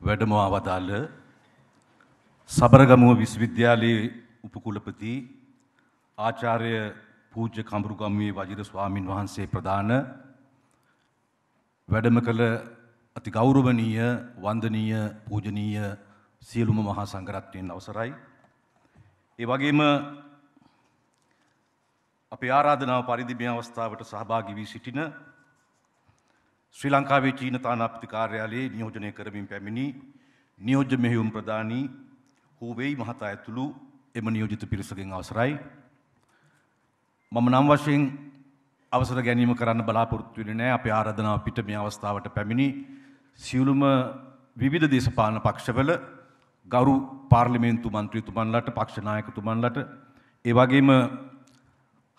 වැඩම අවදාළ සබරගමුව විශ්වවිද්‍යාලයේ උපකුලපති ආචාර්ය පූජ්‍ය කඹුරුගම්වේ වජිර ස්වාමින් වහන්සේ ප්‍රධාන වැඩම කළ අති ගෞරවනීය වන්දනීය පූජනීය සියලුම මහා සංඝරත්නයන් අවසරයි. ඒ වගේම අපේ ආරාධනාව පරිදි මේ අවස්ථාවට සහභාගී වී සිටින ශ්‍රී ලංකාවේ චීන තානාපති කාර්යාලයේ නියෝජනය කරමින් පැමිණි නියෝජ්‍ය මෙහෙයුම් ප්‍රධානී හූවෙයි මහතා ඇතුළු එම නියෝජිත පිරිසගෙන් අවසරයි. මම නම් වශයෙන් අවසර ගැනීම කරන්න බලාපොරොත්තු වෙන්නේ නැහැ අපේ ආරාධනාව පිට මේ අවස්ථාවට පැමිණි සියලුම විවිධ දේශපාලන පක්ෂවල ගරු පාර්ලිමේන්තු මන්ත්‍රීතුමන්ලට පක්ෂ නායකතුමන්ලට ඒ වගේම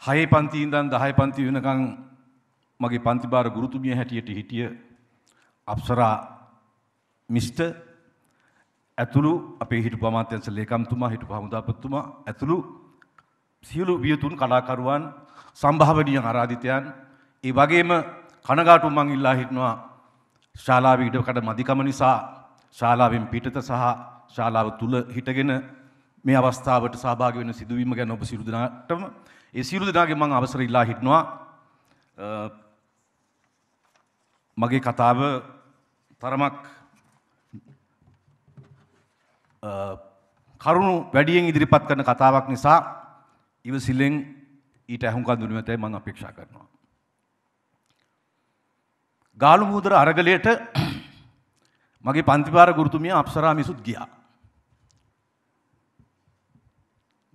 හයේ පන්ති ඉඳන් 10 පන්ති වෙනකන් මගේ පන්තිභාර ගුරුතුමිය හැටියට හිටිය අප්සරා මිස්ටර් ඇතුළු අපේ හිටපු අමාත්‍යංශ ලේකම්තුමා හිටපු හමුදාපතිතුමා ඇතුළු සියලු වියතුන් කලාකරුවන් සම්භාවනීය ආරාධිතයන් ඒ වගේම කනගාටු මං ඉල්ලා හිටනවා ශාලාවේ ඉඩකඩ මදිකම නිසා ශාලාවෙන් පිටත සහ ශාලාව තුල හිටගෙන මේ අවස්ථාවට සහභාගී වෙන සිදුවීම ගැන ඔබ සියලු දෙනාටම ඒ සියලු දෙනාගේ මං අවසර ඉල්ලා හිටනවා. මගේ කතාව තරමක් කරුණු වැඩියෙන් ඉදිරිපත් කරන කතාවක් නිසා ඉවසිල්ලෙන් ඊට ඇහුම්කන් දුන්නු ඇතයි මම අපේක්ෂා කරනවා. ගාලු මුහුදර අරගලයට මගේ පන්තිපාර ගුරුතුමිය අප්සරා මිසුත් ගියා.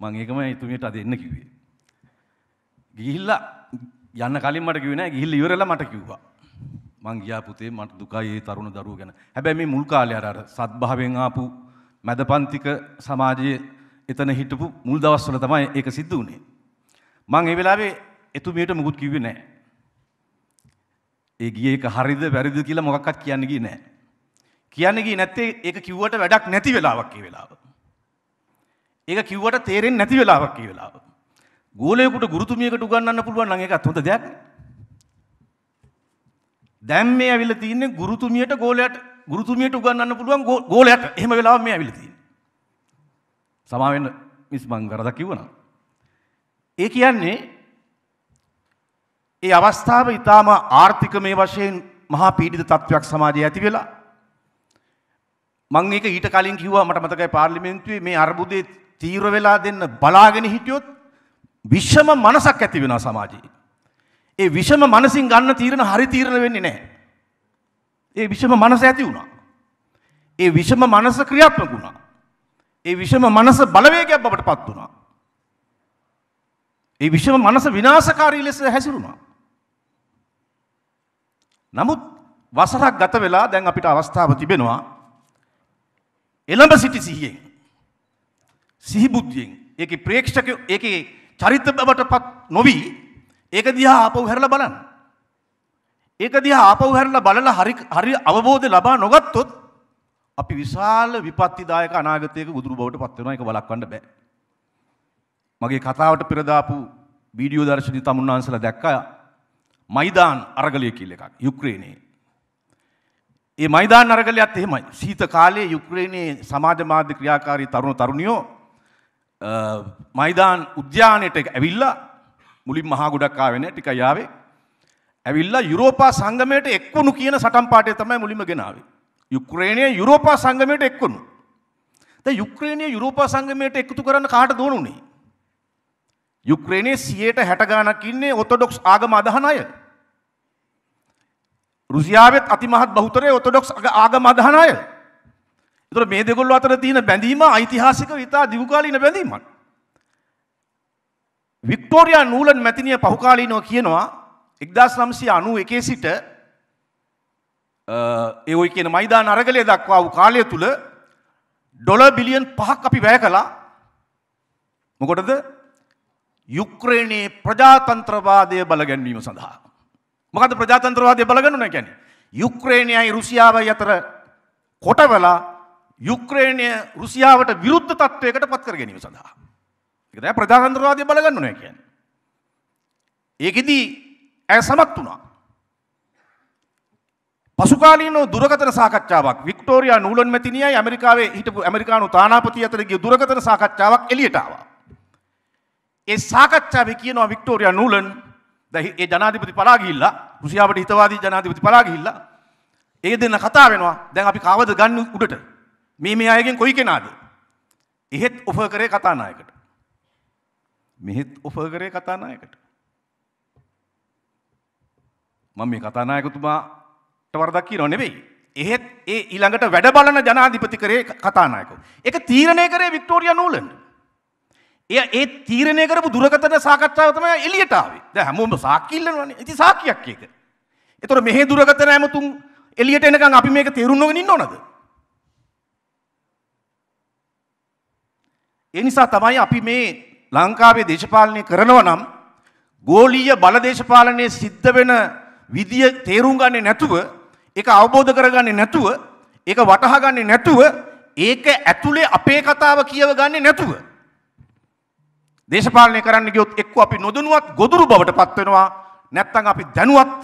මං ඒකම එතුමියට අද එන්න කිව්වේ. ගිහිල්ලා යන්න කලින් මට කිව්වේ නෑ ගිහිල්ලා ඉවරලා මට කිව්වා. මං ගියා පුතේ මට දුකයි ඒ තරුණ දරුවෝ ගැන. හැබැයි මේ මුල් කාලේ අර අර සත්භාවයෙන් ආපු මැදපන්තික සමාජයේ එතන හිටපු මුල් දවස්වල තමයි ඒක සිද්ධ වුණේ. මං ඒ වෙලාවේ එතුමියට මුකුත් කිව්වේ නෑ. ඒ ගියේ එක හරිද වැරදිද කියලා මොකක්වත් කියන්න ගියේ නෑ. කියන්න ගියේ නැත්තේ ඒක කිව්වට වැඩක් නැති වෙලාවක් ඒ වෙලාව. ඒක කිව්වට තේරෙන්නේ නැති වෙලාවක් ඒ වෙලාව. ගෝලයෙකුට ගුරුතුමියකට උගන්වන්න පුළුවන් නම් ඒකත් හොඳ දෙයක්. දැන් මේ ඇවිල්ලා තින්නේ ගුරුතුමියට ගෝලයට ගුරුතුමියට උගන්වන්න පුළුවන් ගෝලයට එහෙම වෙලාවක් මේ ඇවිල්ලා තියෙන්නේ. සමා වෙන්න මිස් මං වරදක් කිව්වනම්. ඒ කියන්නේ ඒ අවස්ථාව ඊටාම ආර්ථික මේ වශයෙන් මහා පීඩිත තත්ත්වයක් සමාජයේ ඇති වෙලා මං ඒක ඊට කලින් කිව්වා මට මතකයි පාර්ලිමේන්තුවේ මේ අර්බුදේ තීව්‍ර වෙලා දෙන්න බලාගෙන හිටියොත් විෂම මනසක් ඇති වෙනවා සමාජයේ. ඒ විෂම මනසින් ගන්න තීරණ හරි තීරණ වෙන්නේ නැහැ. ඒ විෂම මනස ඇති වුණා. ඒ විෂම මනස ක්‍රියාත්මක වුණා. ඒ විෂම මනස බලවේගයක් බවට පත් වුණා. ඒ විෂම මනස විනාශකාරී ලෙස හැසිරුණා. නමුත් වසරක් ගත වෙලා දැන් අපිට අවස්ථාව තිබෙනවා එළඹ සිටි සිහියෙන් සිහිබුද්ධියෙන් ඒකේ ප්‍රේක්ෂක ඒකේ චරිත බවට පත් නොවී ඒක දිහා ආපහු හැරලා බලන්න. ඒක දිහා ආපහු හැරලා බලලා හරි හරි අවබෝධය ලබා නොගත්තොත් අපි විශාල විපත්තිදායක අනාගතයක ගුදුරු බවට පත් වෙනවා ඒක වළක්වන්න බෑ. මගේ කතාවට පෙර දාපු වීඩියෝ දර්ශනය තමුන්නාන්සලා දැක්කා මයිදාන් අරගලය කියලා එකක් යුක්‍රේනයේ. ඒ මයිදාන් අරගලයත් එහෙමයි. සීත කාලේ යුක්‍රේනයේ සමාජ මාධ්‍ය ක්‍රියාකාරී තරුණ තරුණියෝ මයිදාන් උද්‍යානයට ඇවිල්ලා මුලින් මහා ගොඩක් ආවේ නැහැ ටිකක් යාවේ. ඇවිල්ලා යුරෝපා සංගමයට එක්වුණු කියන සටන් පාඨය තමයි මුලින්ම ගෙනාවේ. යුක්‍රේනය යුරෝපා සංගමයට එක්වුණු. දැන් යුක්‍රේනය යුරෝපා සංගමයට එකතු කරන්න කාටද ඕන උනේ? යුක්‍රේනයේ 60 ගාණක් ඉන්නේ ඔතොඩොක්ස් ආගම අදහන අය. රුසියාවෙත් අතිමහත් බහුතරය ඔතොඩොක්ස් ආගම අදහන අය. ඒතර මේ දෙගොල්ලෝ අතර තියෙන බැඳීම ඓතිහාසික ඉතා දිගුකාලීන බැඳීමක්. වික්ටෝරියා නූලන් මැතිනිය පහුකාලීනව කියනවා එක්දස් නම්සි අනු එකේ සිට ඒ ඔයි කියන මයිදාන අරගලය දක්වා වූ කාලය තුළ ඩොල බිලියන් පහක් අපි වැය කලා මොකොටද යුක්්‍රේණයේ ප්‍රජාතන්ත්‍රවාදය බලගැන්වීම සඳහා. මොකද ප්‍රජාතන්ත්‍රවාදය බලගන්නන ගැන. යුක්්‍රේණයයි රුසියාවයි අතර කොටවලා යුක්්‍රේණය රුසියාවට විරුද්ධ තත්වයකට පත් කර ගැනීම සඳහා. එක ප්‍රජාතන්ත්‍රවාදය බලගන්නන කියන්න. ඒකෙදී ඇය සමත් වුණා. පසුකාලීන දුරකථන සාකච්ඡාවක් වික්ටෝරියා නූලන් මැතිනියයි ඇමරිකාවේ හිටපු ඇමරිකානු තානාපති අතර ගිය දුරකථන සාකච්ඡාවක් එළියට ආවා. ඒ සාකච්ඡාවේ කියනවා වික්ටෝරියා නූලන් දැන් ඒ ජනාධිපති පලා ගිහිල්ලා රුසියාවට හිතවාදී ජනාධිපති පලා ගිහිල්ලා ඒ දෙන්න කතා වෙනවා දැන් අපි කවද ගන්න උඩට මේ මේ අයගෙන් කොයි කෙනාද එහෙත් ඔෆර් කරේ කතානායකට මෙහෙත් ඔෆර් කරේ කතානායකට මම මේ කතානායකතුමාට වරදක් කියනව නෙවෙයි. එහෙත් ඒ ඊළඟට වැඩ බලන ජනාධිපති කරේ කතානායකව. ඒක තීරණය කරේ වික්ටෝරියා නූලන්. එය ඒ තීරණය කරපු දුරකථන සාකච්ඡාව තමයි එළියට ආවේ. දැන් හැමෝම සාක්ෂි ඉල්ලනවනේ. ඉතින් සාක්ෂියක් ඒක. ඒතර මෙහි දුරකථන ඇමතුම් එළියට එනකන් අපි මේක තේරුම් නොගෙන ඉන්න ඕනද? ඒ නිසා තමයි අපි මේ ලංකාවේ දේශපාලනය කරනවා නම් ගෝලීය බල දේශපාලනයේ සිද්ධ වෙන විදිය තේරුම් ගන්නේ නැතුව ඒක අවබෝධ කරගන්නේ නැතුව ඒක වටහා ගන්නේ නැතුව ඒක ඇතුලේ අපේ කතාව කියව ගන්නේ නැතුව දේශපාලනය කරන්න ගියොත් එක්ක අපි නොදනුවත් ගොදුරු බවට පත් වෙනවා නැත්නම් අපි දැනුවත්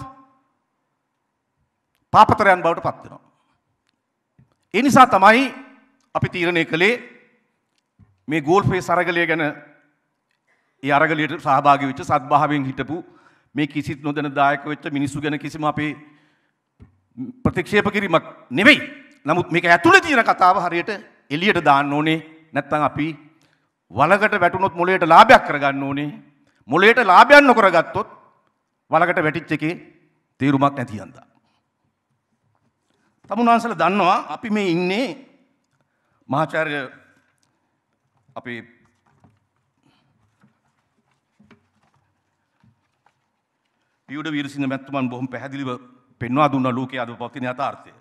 පාපතරයන් බවට පත් වෙනවා. ඒ නිසා තමයි අපි තීරණය කළේ මේ ගෝල්ෆේ සරගලය ගැන ඒ අරගලයට සහභාගී වෙච්ච සත්භාවයෙන් හිටපු මේ කිසිත් නොදැන දායක වෙච්ච මිනිස්සු ගැන කිසිම අපේ ප්‍රතික්ෂේප කිරීමක් නෙවෙයි. නමුත් මේක ඇතුළේ තියෙන කතාව හරියට එළියට දාන්න ඕනේ. නැත්නම් අපි වලකට වැටුනොත් මොලේට ලාභයක් කරගන්න ඕනේ. මොලේට ලාභයක් නොකරගත්තොත් වලකට වැටිච්ච එකේ තේරුමක් නැති යන්දා. තමුන්වහන්සේලා දන්නවා අපි මේ ඉන්නේ මහාචාර්ය අපේ පියුඩ වීරසිංහ මැතිතුමන් බොහොම පැහැදිලිව පෙන්වා දුන්න ලෝකයේ අද පවතින යථාර්ථය.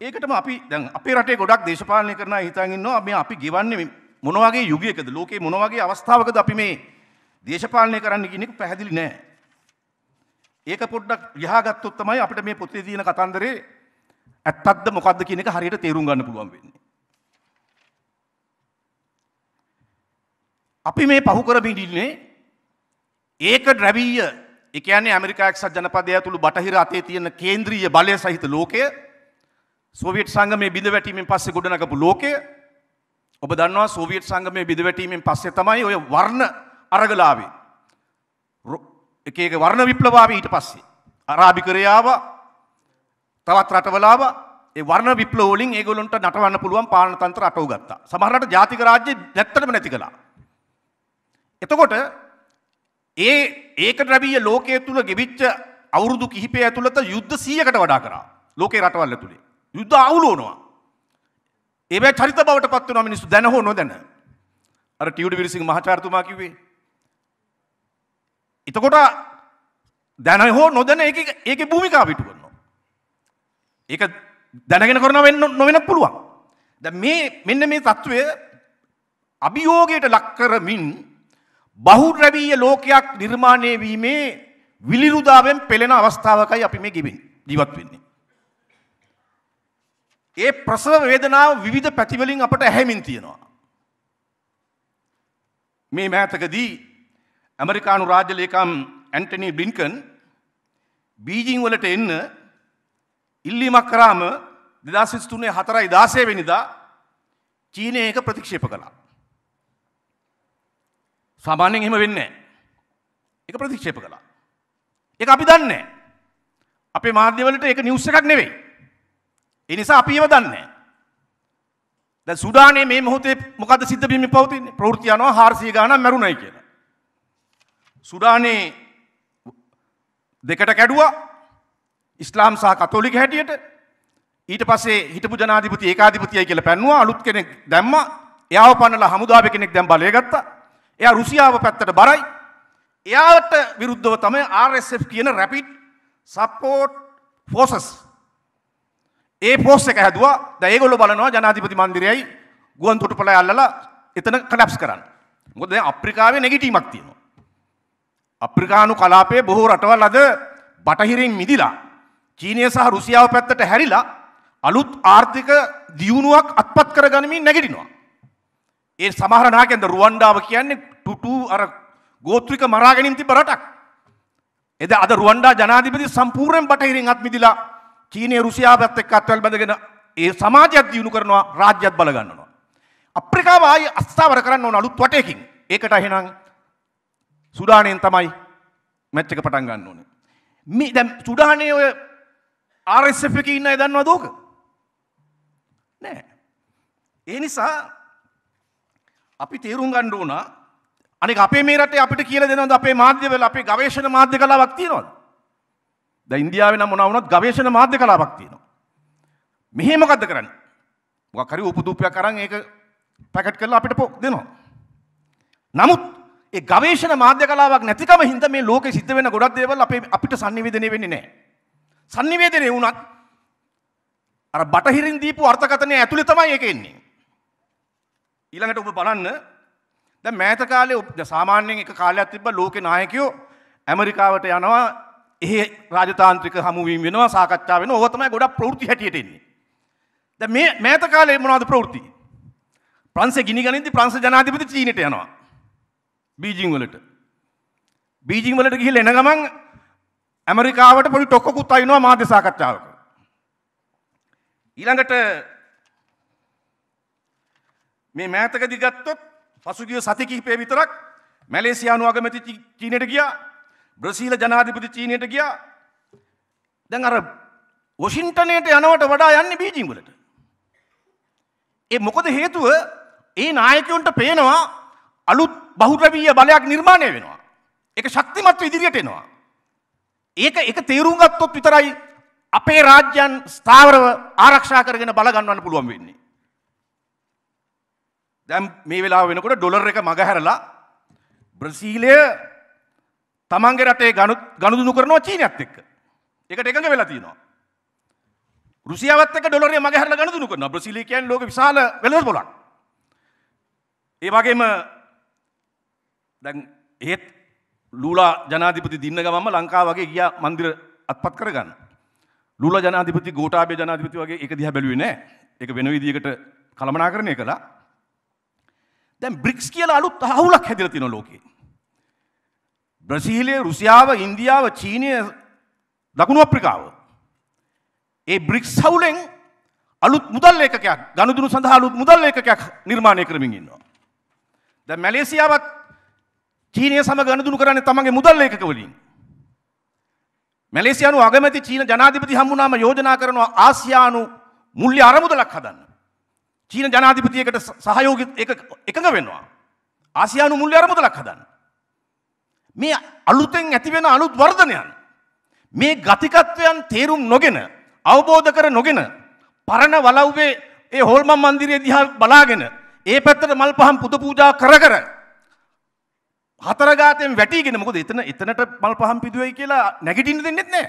ඒකටම අපි දැන් අපේ රටේ ගොඩක් දේශපාලනය කරන අය හිතන් ඉන්නවා මේ අපි ගෙවන්නේ මොන වගේ යුගයකද ලෝකේ මොන වගේ අවස්ථාවකද අපි මේ දේශපාලනය කරන්න කියන එක පැහැදිලි නෑ. ඒක පොඩ්ඩක් ලියාගත්තොත් තමයි අපිට මේ පොතේ තියෙන කතන්දරේ ඇත්තක්ද මොකක්ද කියන එක හරියට තේරුම් ගන්න පුළුවන් වෙන්නේ. අපි මේ පහු කරමින් ඉන්නේ ඒක ද්‍රවීය ඒ කියන්නේ ඇමරිකා එක්සත් ජනපදය ඇතුළු බටහිර අතේ තියෙන කේන්ද්‍රීය බලය සහිත ලෝකය සෝවියට් සංගමයේ බිඳ වැටීමෙන් පස්සේ ගොඩනගපු ලෝකය ඔබ දන්නවා සෝවියට් සංගමයේ බිඳ වැටීමෙන් පස්සේ තමයි ඔය වර්ණ අරගලාවේ එක එක වර්ණ විප්ලවාවේ ඊට පස්සේ අරාබිකරය ආවා තවත් රටවල ආවා ඒ වර්ණ විප්ලව වලින් ඒගොල්ලන්ට නටවන්න පුළුවන් පාලන තන්ත්‍ර අටව ගත්තා. සමහර රට ජාතික රාජ්‍ය නැත්තටම නැති කළා. එතකොට ඒ ඒකට රැබිය ලෝකයේ තුල ගෙවිච්ච අවුරුදු කිහිපය ඇතුළත යුද්ධ 100කට වඩා කරා. ලෝකේ රටවල් ඇතුලේ. යුද්ධ අවුලුවනවා. ඒබැ චරිත බවට පත් වෙනවා මිනිස්සු දැන හෝ නොදැන. අර ටියුඩ් විරසිංහ මහාචාර්යතුමා කිව්වේ. එතකොට දැන හෝ නොදැන ඒකේ ඒකේ භූමිකාව පිටු කරනවා. ඒක දැනගෙන කරනවා වෙන්න නොවෙන්න පුළුවන්. දැන් මේ මෙන්න මේ తත්වය අභියෝගයට ලක් කරමින් බහුද්‍රවීය ලෝකයක් නිර්මාණය වීමේ විලිරුදාවෙන් පෙළෙන අවස්ථාවකයි අපි මේ ගෙබෙන් ජීවත් වෙන්නේ. ඒ ප්‍රසව වේදනාව විවිධ පැතිවලින් අපට ඇහැමින් තියෙනවා. මේ මෑතකදී ඇමරිකානු රාජ්‍ය ලේකම් ඇන්ටනි බ්ලින්කන් බීජිං වලට එන්න ඉල්ලීමක් කරාම දෙදස් විස්තුනේ හතරයි දාසය වෙනිදා චීනය එක ප්‍රතික්ෂේප කළා. සාමාන්‍යයෙන් එහෙම වෙන්නේ ඒක ප්‍රතික්ෂේප කළා. ඒක අපි දන්නේ අපේ මාධ්‍යවලට ඒක නිවුස් එකක් නෙවෙයි. ඒ නිසා අපි ඒව දන්නේ දැන් සුඩානයේ මේ මොහොතේ මොකද්ද සිද්ධ වෙමින් පවතින්නේ? ප්‍රවෘත්ති යනවා 400 ගාණක් මැරුණයි කියලා. සුඩානයේ දෙකට කැඩුවා ඉස්ලාම් සහ කතෝලික හැටියට ඊට පස්සේ හිටපු ජනාධිපති ඒකාධිපතියයි කියලා පැන්නුවා අලුත් කෙනෙක් දැම්මා එයාව පන්නලා හමුදාවේ කෙනෙක් දැන් බලය ගත්තා එයා රුසියාව පැත්තට බරයි. එයාට විරුද්ධව තමයි RSF කියන රැපිඩ් සපෝට් ෆෝසස්. ඒ පෝස් එක හැදවා ද ඒගොල්ලො බලනවා ජනාධිපති මන්දිරයයි ගුවන් තොටුපල අල්ලලා එතන කලප්ස් කරන්න. මොකද අප්‍රිකාවේ නැගිටීමක් තියෙනවා. අප්‍රිකානු කලාපයේ බොහෝ රටවල් අද බටහිරින් මිදිලා චීනය සහ රුසියාව පැත්තට හැරිලා අලුත් ආර්ථික දියුණුවක් අත්පත් කරගනිමින් නැගිටිනවා. ඒ සමහර නායකයන්ද රුවන්ඩාව කියන්නේ ටුටු අර ගෝත්‍රික මරාගෙනින් තිබ්බ රටක්. එද අද රුවන්ඩා ජනාධිපති සම්පූර්ණයෙන් බටහිරින් අත් මිදිලා චීනය රුසියාවත් එක්ක අත්වල් බඳගෙන ඒ සමාජයක් දියුණු කරනවා රාජ්‍යත් බලගන්නවා. අප්‍රිකාව ආයි අස්ථාවර කරන්න ඕන අලුත් වටයකින් ඒකට එහෙනම් සුඩානයෙන් තමයි මැච් එක පටන් ගන්න ඕනේ. මේ දැන් සුඩානයේ ඔය RSF එකේ ඉන්න අය දන්නවද ඕක? නෑ. ඒ නිසා අපි තේරුම් ගන්න ඕන අනික අපේ මේ රටේ අපිට කියලා දෙනවද අපේ මාධ්‍යවල අපේ ගවේෂණ මාධ්‍ය කලාවක් තියෙනවද? දැන් ඉන්දියාවේ නම් මොනවා වුණත් ගවේෂණ මාධ්‍ය කලාවක් තියෙනවා. මෙහෙ මොකද්ද කරන්නේ? මොකක් හරි උපදූපයක් අරන් ඒක පැකට් කරලා අපිට දෙනවා. නමුත් ඒ ගවේෂණ මාධ්‍ය කලාවක් නැතිකම හින්දා මේ ලෝකෙ සිද්ධ වෙන ගොඩක් දේවල් අපේ අපිට sannivedanaya වෙන්නේ නැහැ. sannivedanaya වුණත් අර බටහිරින් දීපු අර්ථකථනය ඇතුලේ තමයි ඒක එන්නේ. ඊළඟට ඔබ බලන්න දැන් මෑත කාලේ සාමාන්‍යයෙන් එක කාලයක් තිබ්බ ලෝකේ නායකයෝ ඇමරිකාවට යනවා එහි රාජතාන්ත්‍රික හමුවීම් වෙනවා සාකච්ඡා වෙනවා ඕක තමයි ගොඩක් ප්‍රවෘත්ති හැටියට එන්නේ. දැන් මේ මෑත කාලේ මොනවද ප්‍රවෘත්ති? ප්‍රංශ ගිනි ගනිද්දි ප්‍රංශ ජනාධිපති චීනට යනවා. බීජිං වලට. බීජිං වලට ගිහිල්ලා එන ගමන් ඇමරිකාවට පොඩි ටොක්කකුත් අයින්නවා මාධ්‍ය සාකච්ඡාවක. ඊළඟට මේ මෑතකදී ගත්තොත් පසුගිය සති කිහිපය විතරක් මැලේසියානු අගමැති චීනයට ගියා. බ්‍රසීල ජනාධිපති චීනයට ගියා. දැන් අර වොෂින්ටනයට යනවට වඩා යන්නේ බීජිං වලට. ඒ මොකද හේතුව? ඒ නායකයන්ට පේනවා අලුත් බහුද්‍රවීය බලයක් නිර්මාණය වෙනවා. ඒක ශක්තිමත්ව ඉදිරියට එනවා. ඒක එක තේරුම් ගත්තොත් විතරයි අපේ රාජ්‍යයන් ස්ථාවරව ආරක්ෂා කරගෙන බලගන්නවන්න පුළුවන් වෙන්නේ. දැම් මේ වෙලා වෙනකොට ඩොලර් එක මගහැරලා බ්‍රසීලය තමන්ගේ රටේ ගණුදුනු කරනවා චීනයත් එක්ක. එකට එකඟ වෙලා තියෙනවා. රුසියාවත් එක්ක ඩොලරය මගහැරලා ගණුදුනු කරනවා. බ්‍රසීලිය කියන්නේ ලෝක විශාල වෙළඳ පොලක් ඒ වගේම දැන් ඒත් ලූලා ජනාධිපති දින්න ගමම ලංකාව වගේ ගියා මන්දිර අත්පත් කරගන්න. ලූලා ජනාධිපති ගෝඨාභය ජනාධිපති වගේ ඒක දිහා බැලුවේ නෑ. ඒක වෙන විදිහකට කළමනාකරණය කළා. දැන් බ්‍රික්ස් කියලා අලුත් අහුලක් හැදිලා තියෙනවා ලෝකේ. බ්‍රසීලය, රුසියාව, ඉන්දියාව, චීනය, දකුණු අප්‍රිකාව. ඒ බ්‍රික්ස් හවුලෙන් අලුත් මුදල් ඒකකයක්, ගනුදෙනු සඳහා අලුත් මුදල් ඒකකයක් නිර්මාණය කරමින් ඉන්නවා. දැන් මැලේසියාවත් චීනය සමග ගනුදෙනු කරන්නේ තමන්ගේ මුදල් ඒකක වලින්. මැලේසියානු අගමැති චීන ජනාධිපති හම්බුනාම යෝජනා කරනවා ආසියානු මුල්්‍ය අරමුදලක් හදන්න. චීන ජනාධිපතියකට සහයෝග එකඟ වෙනවා. ආසියානු මුල්්‍ය අරමුදලක් හදන්න. මේ අලුතෙන් ඇතිවෙන අලුත් වර්ධනයන්. මේ ගතිකත්වයන් තේරුම් නොගෙන අවබෝධ කර නොගෙන පරණ වලව්වේ ඒ හොල්ම මන්දිරය දිහා බලාගෙන ඒ පැත්තට මල් පහම් පුද පූජා කර කර හතරගාතයෙන් වැටිගෙන මොකද එතන එතනට මල් පහම් පිදුවයි කියලා නැගිටින්න දෙන්නෙත් නෑ.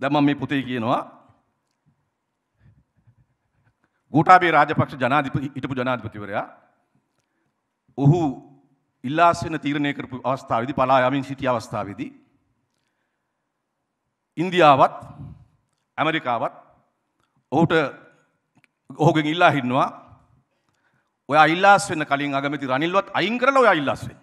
දැන් මම මේ පුතේ කියනවා ගෝඨාභය රාජපක්ෂ ජනාධිපති හිටපු ජනාධිපතිවරයා ඔහු ඉල්ලාස් වෙන තීරණය කරපු අවස්ථාවේදී පලා යමින් සිටි අවස්ථාවේදී ඉන්දියාවත් ඇමරිකාවත් ඔහුට ඔහුගෙන් ඉල්ලා හින්නවා ඔයා ඉල්ලාස් වෙන්න කලින් අගමැති රනිල්වත් අයින් කරලා ඔයා ඉල්ලාස් වෙන්න.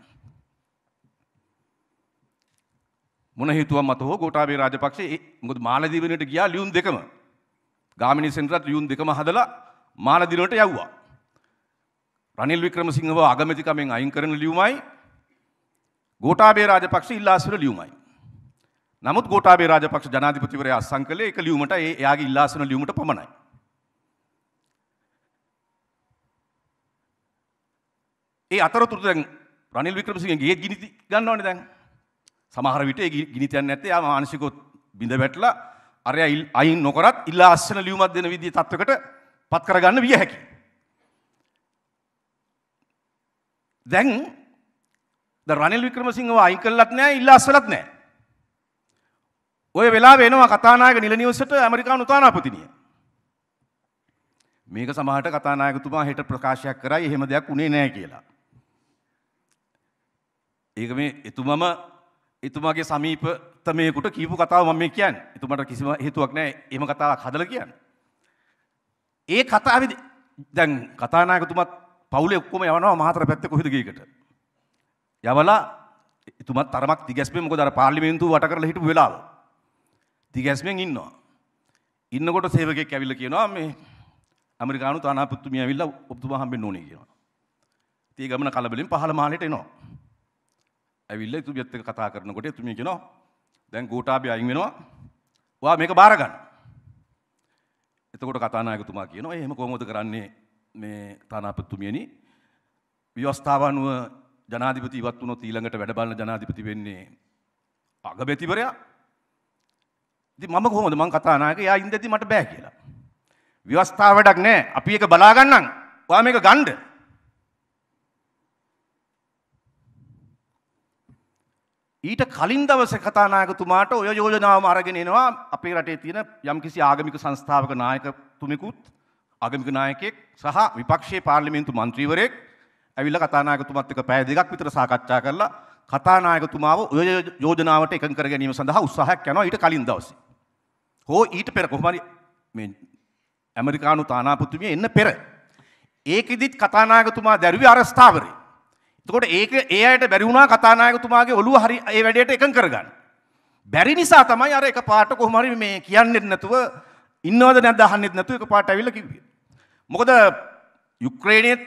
මොන හේතුවක් මත හෝ ගෝඨාභය රාජපක්ෂ මොකද මාලදීවනට ගියා ලියුම් දෙකම ගාමිණී සෙන්ටරත් ලියුම් දෙකම හදලා මාලදිනට යව්වා. රනිල් වික්‍රමසිංහව අගමැතිකමෙන් අයින් කරන ලියුමයි ගෝඨාභය රාජපක්ෂ ඉල්ලාස්වන ලියුමයි. නමුත් ගෝඨාභය රාජපක්ෂ ජනාධිපතිවරයා අත්සන් කළේ ඒක ලියුමට ඒ එයාගේ ඉල්ලාසන ලියුමට පමණයි. ඒ අතරතුර දැන් රනිල් වික්‍රමසිංහ ගේ ගිනි ගන්නවනේ දැන්. සමහර විට ඒ ගිනි තියන්නේ නැත්තේ යා මානසිකව බිඳ වැටලා අරයා අයින් නොකරත් ඉල්ලා අස්සන ලියුමක් දෙන විදිහේ තත්වයකට පත් කරගන්න විය හැකි. දැන් ද රනිල් වික්‍රමසිංහව අයින් කළත් නෑ ඉල්ලා අස්සලත් නෑ. ඔය වෙලා වෙනවා කතානායක නිල නිවසට ඇමරිකානු තානාපතිනිය. මේක සමහරට කතානායකතුමා හෙට ප්‍රකාශයක් කරයි එහෙම දෙයක් උනේ නෑ කියලා. ඒක මේ එතුමම එතුමාගේ සමීපතමයකුට කීපු කතාව මම මේ කියන්නේ. එතුමාට කිසිම හේතුවක් නැහැ එහෙම කතාවක් හදලා කියන්න. ඒ කතාවේදී දැන් කතානායකතුමත් පවුලේ ඔක්කොම යවනවා මහතර පැත්තේ කොහෙද ගේකට. යවලා එතුමත් තරමක් තිගැස්මේ මොකද අර පාර්ලිමේන්තුව වට කරලා හිටපු වෙලාව. තිගැස්මෙන් ඉන්නවා. ඉන්නකොට සේවකෙක් ඇවිල්ල කියනවා මේ ඇමරිකානු තානාපත්තුමිය ඇවිල්ල ඔපතුම හම්බෙන් ඕනේ කියනවා. තිය ගමන කලබලින් පහළ මාලට එනවා. ඇවිල්ල තු ඇත්තක කතා කරනකොට තුමිය කෙනවා දැන් ගෝටාබය අයින් වෙනවා වා මේක බාරගන්න. එතකොට කතානායකතුමා කියනවා එහෙම කොමොද කරන්නේ මේ තානාපත්තුමියනි? ව්‍යවස්ථාවනුව ජනාධිපති ඉවත් වුණොත් ඊළඟට වැඩබලන ජනාධිපති වෙන්නේ අගබැතිවරයා. ඉතින් මම කොහොමද? මං කතානායක යා ඉඳදී මට බෑ කියලා. ව්‍යවස්ථාව වැඩක් නෑ. අපි එක බලාගන්නම්. ඔයා මේක ගණ්ඩ ඊට කලින් දවස කතානායකතුමාට ඔය යෝජනාව අරගෙනෙනවා අපේ රටේ තියෙන යම්කිසි ආගමික සංස්ථාවක නායකතුමෙකුත් ආගමික නායකෙක් සහ විපක්ෂයේ පාර්ලිමේන්තු මන්ත්‍රීවරයෙක් ඇවිල්ල කතානායකතුමත් එක පැය දෙකක් විතර සාකච්ඡා කරලා කතානායකතුමාව ඔය යෝජනාවට එකඟ කර ගැනීම සඳහා උත්සාහයක් යනවා ඊට කලින් දවසේ. හෝ ඊට පෙර කොහොමරි මේ ඇමරිකානු තානාපතිතුමිය එන්න පෙර. ඒකෙදිත් කතානායකතුමා දැරුවේ අරස්ථාවරේ. එතකොට ඒක ඒ අයට බැරි වුණා කතානායකතුමාගේ ඔළුව හරි ඒ වැඩේට එකඟ කරගන්න. බැරි නිසා තමයි අර එක පාට කොහොම හරි මේ කියන්නෙත් නැතුව ඉන්නවද නැද්ද අහන්නෙත් නැතුව එක පාට ඇවිල්ලා කිව්වේ. මොකද යුක්‍රේනයේ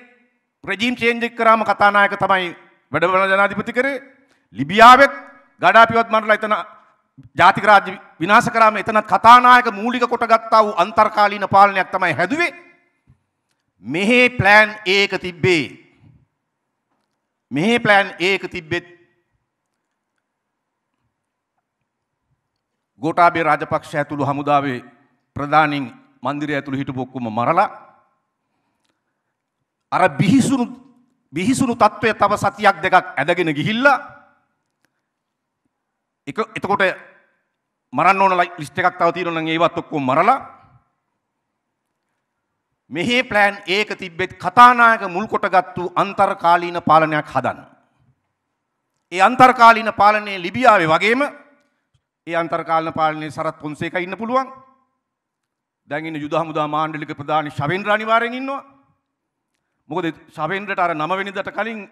රෙජීම් චේන්ජ් එක කරාම කතානායක තමයි වැඩබලන ජනාධිපති කරේ. ලිබියාවෙත් ගඩාපිවත් මරලා එතන ජාතික රාජ්‍ය විනාශ කරාම එතනත් කතානායක මූලික කොට ගත්තා වූ අන්තර්කාලීන පාලනයක් තමයි හැදුවේ. මෙහි ප්ලෑන් ඒක තිබ්බේ. මෙහි ප්ලෑන් ඒක තිබ්බෙත් ගෝටාබේ රාජපක්ෂ ඇතුළු හමුදාවේ ප්‍රධානින් මන්දිරය ඇතුළු හිටපු ඔක්කොම මරලා අර බිහිසුණු බිහිසුණු තත්ත්වය තව සතියක් දෙකක් ඇදගෙන ගිහිල්ලා එක එතකොට මරන්න ඕන ලිස්ට් එකක් තව තියෙනවා නම් ඒවත් ඔක්කොම මරලා මෙහි ප්ලෑන් ඒක තිබ්බෙත් කතානායක මුල් කොටගත්තු අන්තර්කාලීන පාලනයක් හදන්න. ඒ අන්තර්කාලීන පාලනයේ ලිබියාවේ වගේම ඒ අන්තර්කාලන පාලනයේ සරත් පොන්සේක ඉන්න පුළුවන්. දැන් ඉන්න යුද හමුදා මාණ්ඩලික ප්‍රධානි ශවෙන්ද්‍ර අනිවාර්යෙන් ඉන්නවා. මොකද ශවෙන්ද්‍රට අර 9 වෙනිදාට කලින්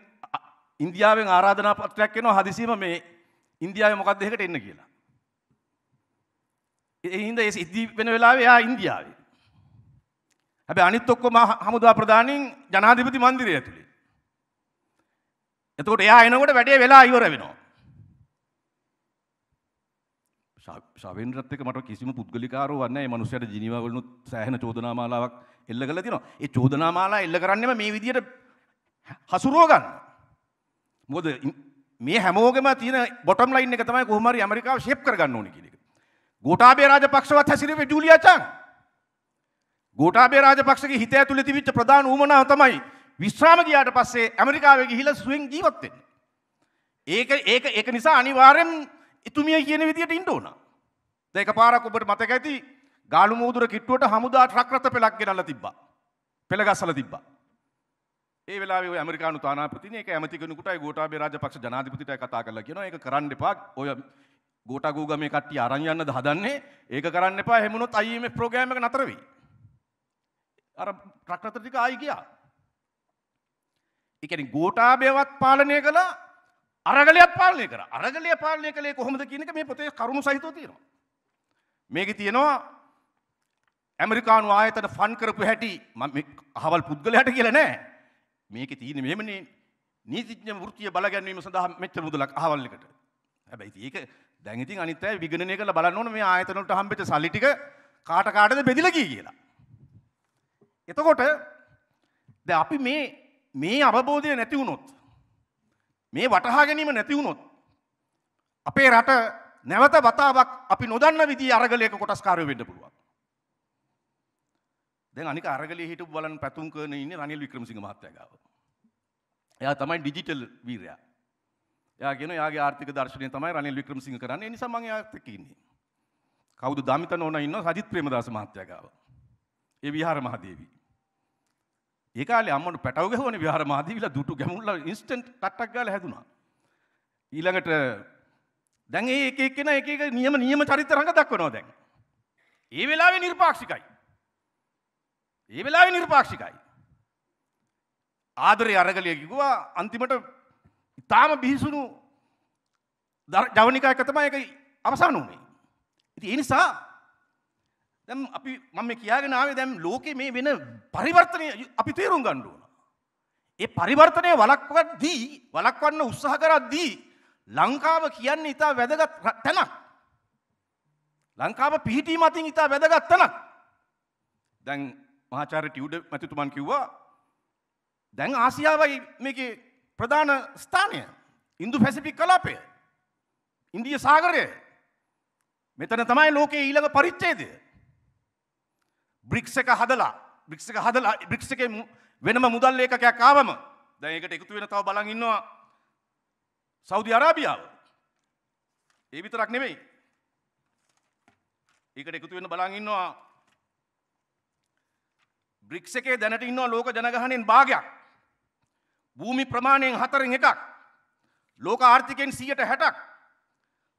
ඉන්දියාවෙන් ආරාධනා පත්‍රයක් එනවා හදිසියම මේ ඉන්දියාවේ මොකක්ද එහෙකට එන්න කියලා. ඒ හින්දා ඒ සිද්ධි වෙන වෙලාවේ එයා ඉන්දියාවේ. හැබැයි අනිත් ඔක්කොම හමුදා ප්‍රධානීන් ජනාධිපති මන්දිරය ඇතුලේ. එතකොට එයා එනකොට වැඩේ වෙලා ඉවර වෙනවා. ශවෙන්ද්‍රත් එක්ක මට කිසිම පුද්ගලිකාරෝ වන්නේ නැහැ. මේ මනුස්සයාට ජිනීවා වලුත් සෑහෙන චෝදනා මාලාවක් එල්ල කරලා තියෙනවා. ඒ චෝදනා මාලා එල්ල කරන්නේම මේ විදියට හසුරුව ගන්න. මොකද මේ හැමෝගෙම තියෙන බොටම් ලයින් එක තමයි කොහොම හරි ඇමරිකාව ෂේප් කරගන්න ඕනේ කියන එක. ගෝඨාභය රාජපක්ෂවත් හැසිරෙන්නේ ජූලියා චාන්. ගෝඨාභය රාජපක්ෂගේ හිත ඇතුලේ තිබිච්ච ප්‍රධාන ඌමනාව තමයි විශ්‍රාම ගියාට පස්සේ ඇමරිකාවේ ගිහිල්ලා සුවෙන් ජීවත් වෙන්න. ඒක ඒක ඒක නිසා අනිවාර්යෙන් එතුමිය කියන විදියට ඉන්න ඕන. දැන් එකපාරක් ඔබට මතක ඇති ගාලු මූදුර කිට්ටුවට හමුදා ට්‍රක් රථ පෙළක් ගෙනල්ලා තිබ්බා. පෙළ ගස්සලා තිබ්බා. ඒ වෙලාවේ ඔය ඇමරිකානු තානාපතිනේ ඒක ඇමති කෙනෙකුටයි ගෝඨාභය රාජපක්ෂ ජනාධිපතිටයි කතා කරලා කියනවා ඒක කරන්න එපා. ඔය ගෝඨාගූගමේ කට්ටිය අරන් යන්නද හදන්නේ. ඒක කරන්න එපා. එහෙමුණොත් IMF ප්‍රෝග්‍රෑම් එක නතර වෙයි. අර ට්‍රක් රථ ටික ආයි ගියා. ඒ කියන්නේ ගෝඨාභයවත් පාලනය කළා අරගලයක් පාලනය කර අරගලය පාලනය කළේ කොහොමද කියන එක මේ පොතේ කරුණු සහිතව තියෙනවා. මේක තියෙනවා ඇමරිකානු ආයතන ෆන් කරපු හැටි අහවල් පුද්ගලයට කියලා නෑ මේක තියෙන මෙහෙමනේ නීතිඥ වෘත්තිය බලගැන්වීම සඳහා මෙච්චර මුදලක් අහවල් එකට. හැබැයි ඒක දැන් ඉතින් අනිත් අය විගණනය කරලා බලන්න ඕන මේ ආයතන වලට හම්බෙච්ච සල්ලි ටික කාට කාටද බෙදිලා ගියේ කියලා. එතකොට දැන් අපි මේ මේ අවබෝධය නැති වුණොත් මේ වටහා ගැනීම නැති වුණොත් අපේ රට නැවත වතාවක් අපි නොදන්න විදිහේ අරගලයක කොටස්කාරයෝ වෙන්න පුළුවන්. දැන් අනික අරගලයේ හිටපු බලන් පැතුම් කරන ඉන්නේ රනිල් වික්‍රමසිංහ මහත්තයා ගාව. එයා තමයි ඩිජිටල් වීරයා. එයා කියන එයාගේ ආර්ථික දර්ශනය තමයි රනිල් වික්‍රමසිංහ කරන්නේ. ඒ නිසා මම එයාත් එක්ක ඉන්නේ. කවුද දමිත නෝනා ඉන්නවා සජිත් ප්‍රේමදාස මහත්තයා ගාව. ඒ විහාර මහදේවි. ඒ කාලේ අම්මට පැටව ගහවනේ විහාර මහදේවිලා දුටු ගැමුල්ලා ඉන්ස්ටන්ට් ටට්ටක් ගාලා හැදුනා. ඊළඟට දැන් ඒ එක එක්කෙනා එක එක නියම නියම චරිත රඟ දක්වනවා දැන්. ඒ වෙලාවේ නිර්පාක්ෂිකයි. ඒ වෙලාවේ නිර්පාක්ෂිකයි. ආදරේ අරගලිය කිව්වා අන්තිමට ඉතාම බිහිසුණු ජවනිකා එක තමයි ඒක අවසන් වුණේ. ඉති එනිසා දැම් අපි මම කියාගෙන ආවේ දැම් ලෝකෙ මේ වෙන පරිවර්තනය අපි තේරුම් ගණ්ඩුවන. ඒ පරිවර්තනය වලක්වත් දී වලක්වන්න උත්සාහ කරද්දී ලංකාව කියන්න ඉතා වැදගත් තැනක්. ලංකාව පිහිටීම අතින් ඉතා වැදගත් තැනක්. දැන් මහාචාර ටියවඩ මැතිතුමන් කිව්වා දැන් ආසියාවයි මේක ප්‍රධාන ස්ථානය ඉන්දු පැසිපික් කලාපය ඉන්දිය සාගරය මෙතන තමයි ලෝකයේ ඊළඟ පරිච්චේදය බ්‍රික්ස එක හදලා බ්‍රික්ස එක හදලා බ්‍රික්ස එක වෙනම මුදල් ඒකකයක් ආවම දැන් ඒකට එකතු වෙන තව බලන් ඉන්නවා සෞදි අරාබියාව. ඒ විතරක් නෙමෙයි. ඒකට එකතු වෙන බලන් ඉන්නවා බ්‍රික්ස එකේ දැනට ඉන්නවා ලෝක ජනගහනයෙන් භාගයක්. භූමි ප්‍රමාණයෙන් හතරෙන් එකක්. ලෝක ආර්ථිකයෙන් සියයට හැටක්.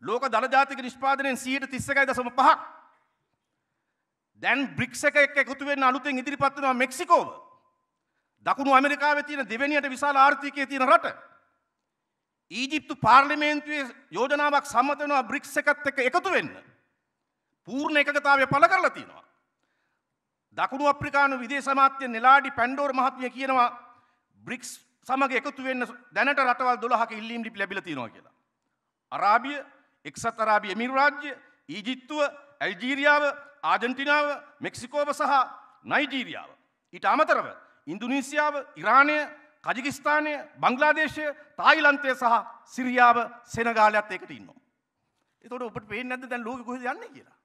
ලෝක දළජාතික නිෂ්පාදනයෙන් සියයට තිස්සකයි දසම පහක්. දැන් බ්‍රික්ස එක එක් එකතු වෙන්න අලුතෙන් ඉදිරිපත් වෙනවා මෙක්සිකෝව. දකුණු ඇමරිකාවේ තියෙන දෙවැනියට විශාල ආර්ථිකයේ තියෙන රට. ඊජිප්තු පාර්ලිමේන්තුවේ යෝජනාවක් සම්මත වෙනවා බ්‍රික්ස් එකත් එක්ක එකතු වෙන්න. පූර්ණ එකගතාවය පළ කරලා තියෙනවා. දකුණු අප්‍රිකානු විදේශ අමාත්‍ය නෙලාඩි පැන්ඩෝර් මහත්මිය කියනවා බ්‍රික්ස් සමග එකතු වෙන්න දැනට රටවල් 12ක ඉල්ලීම් ලිපි ලැබිලා තියෙනවා කියලා. අරාබිය, එක්සත් අරාබි එමිරාජ්‍ය, ඊජිප්තුව, ඇල්ජීරියාව, ආජන්ටිනාව, මෙක්සිකෝව සහ නයිජීරියාව. ඊට අමතරව ඉන්දුනීසියාව, ඉරානය, කජිකිස්ථානය, බංග්ලාදේශය, තායිලන්තය සහ සිරියාව, සෙනගාලයත් ඒකට ඉන්නවා. එතකොට ඔබට පේන්නේ නැද්ද දැන් ලෝකෙ කොහෙද යන්නේ කියලා?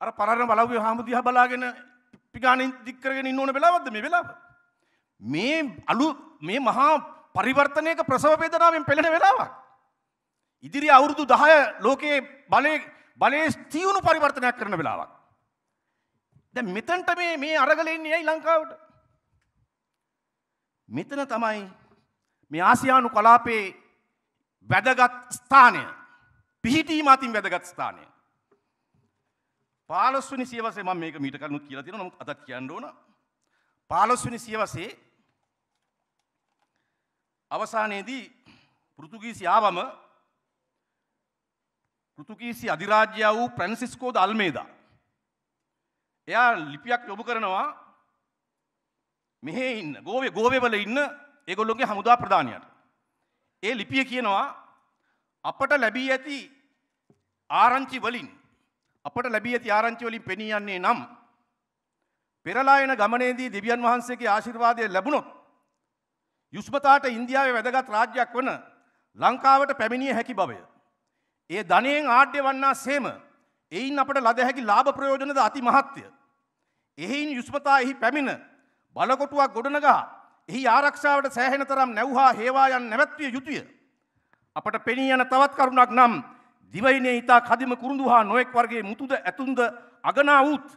අර පරණ බලව්‍ය හාමුදිහා බලාගෙන පිගානින් දික් කරගෙන ඉන්න ඕන වෙලාවක්ද මේ වෙලාව? මේ අලු මේ මහා පරිවර්තනයක ප්‍රසව වේදනාවෙන් පෙළෙන වෙලාවක්. ඉදිරි අවුරුදු 10 ලෝකයේ බලේ බලේ තියුණු පරිවර්තනයක් කරන වෙලාවක්. දැන් මෙතනට මේ මේ අරගල එන්නේ ඇයි ලංකාවට? මෙතන තමයි මේ ආසියානු කලාපයේ වැදගත් ස්ථානය. පිහිටීම අතින් වැදගත් ස්ථානය. පාලොස්වනි සියවසේ මම මේක මීට කලිනුත් කියලා තියෙනවා නමුත් අදත් කියන්න ඕන. පාලොස්වනි සියවසේ අවසානයේදී පෘතුගීසි ආවම පෘතුගීසි අධිරාජ්‍ය වූ ප්‍රැන්සිස්කෝද අල්මේදා. එයා ලිපියක් යොමු කරනවා මෙහෙ ඉන්න ගෝවේ ගෝවවල ඉන්න ඒගොල්ලොගේ හමුදා ප්‍රධානයට. ඒ ලිපිය කියනවා අපට ලැබී ඇති ආරංචි වලින් අපට ලැබී ඇති ආරංචි වලින් පෙනී යන්නේ නම් පෙරලායන ගමනේදී දෙවියන් වහන්සේගේ ආශිර්වාදය ලැබුණොත් යුස්මතාට ඉන්දියාවේ වැදගත් රාජ්‍යයක් වන ලංකාවට පැමිණිය හැකි බවය. ඒ ධනයෙන් ආඩ්‍ය වන්නා සේම එයින් අපට ලද හැකි ලාභ ප්‍රයෝජනද අති මහත්ය. එහෙයින් යුස්මතා එහි පැමිණ බලකොටුවක් ගොඩනගා එහි ආරක්ෂාවට සෑහෙන තරම් නැව්හා හේවායන් නැවැත්විය යුතුය. අපට පෙනී යන තවත් කරුණක් නම් දිවයිනේ ඉතා කදිම කුරුඳු හා නොෙක් වර්ගේ මුතුද ඇතුන්ද අගනා වූත්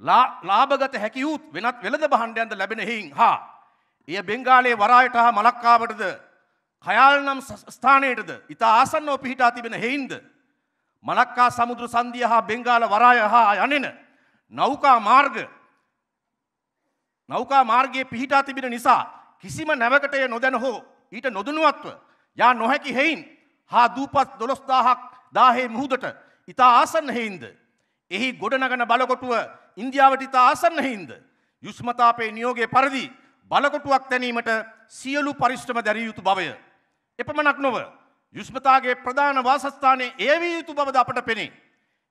ලාභගත හැකිවූත් වෙනත් වෙළඳ බහන්ඩයන්ද ලැබෙන හෙයින් හා එය බෙංගාලේ වරායට හා මලක්කාවටද කයාල් නම් ස්ථානයටද ඉතා ආසන්නෝ පිහිටා තිබෙන හෙයින්ද මලක්කා සමුද්‍ර සන්දිය හා බෙංගාල වරාය හා යනෙන නෞකා මාර්ග නෞකා මාර්ගයේ පිහිටා තිබෙන නිසා කිසිම නැවකටය නොදැන හෝ ඊට නොදනුවත්ව යා නොහැකි හෙයින් හා දූපත් දොළොස්දාහක් දාහේ මුහුදට ඉතා ආසන්න හෙයින්ද එහි ගොඩනගන බලකොටුව ඉන්දියාවට ඉතා ආසන්න හින්ද. යුස්මතාපේ නියෝගේ පරදි බලකොටුවක් තැනීමට සියලු පරිශ්‍රම දැරිය යුතු බවය. එපමණක් නොව යුස්මතාගේ ප්‍රධාන වාසස්ථානයේ ඒවී යුතු බවද අපට පෙනේ.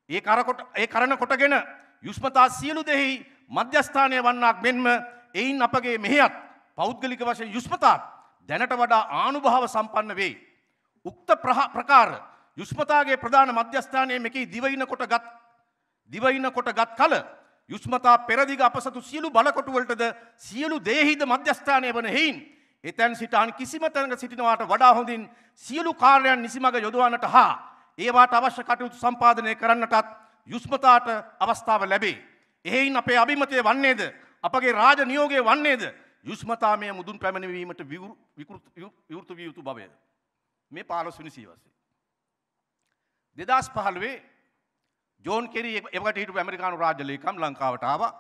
ඒ කරකොට ඒ කරන කොටගෙන යුස්මතා සියලු දෙහි මධ්‍යස්ථානය වන්නක් මෙන්ම එයින් අපගේ මෙහෙයත් පෞද්ගලික වශයෙන් යුස්මතාත් දැනට වඩා ආනුභාව සම්පන්න වේ. උක්ත ප්‍රකාර යුස්මතාගේ ප්‍රධාන මධ්‍යස්ථානය මෙකි දිවයින කොට ගත් දිවයින කොට ගත් කල යුස්මතා පෙරදිග අපසතු සියලු බලකොටුවලටද සියලු දේහිද මධ්‍යස්ථානය වන හෙයින් එතැන් සිටාන් කිසිම තැනක සිටිනවාට වඩා හොඳින් සියලු කාර්යන් නිසිමඟ යොදවන්නට හා ඒවාට අවශ්‍ය කටයුතු සම්පාදනය කරන්නටත් යුස්මතාට අවස්ථාව ලැබේ. එහෙයින් අපේ අභිමතය වන්නේද අපගේ රාජ නියෝගය වන්නේද යුස්මතාමය මුදුන් පැමිණවීමට විවෘත විය යුතු බවයද. මේ පාලොස්වනි සීවසේ. දෙදස් පහළුවේ ජෝන් කෙරි එවට හිටු ඇමරිකානු රාජලයකම් ලංකාවට ආවා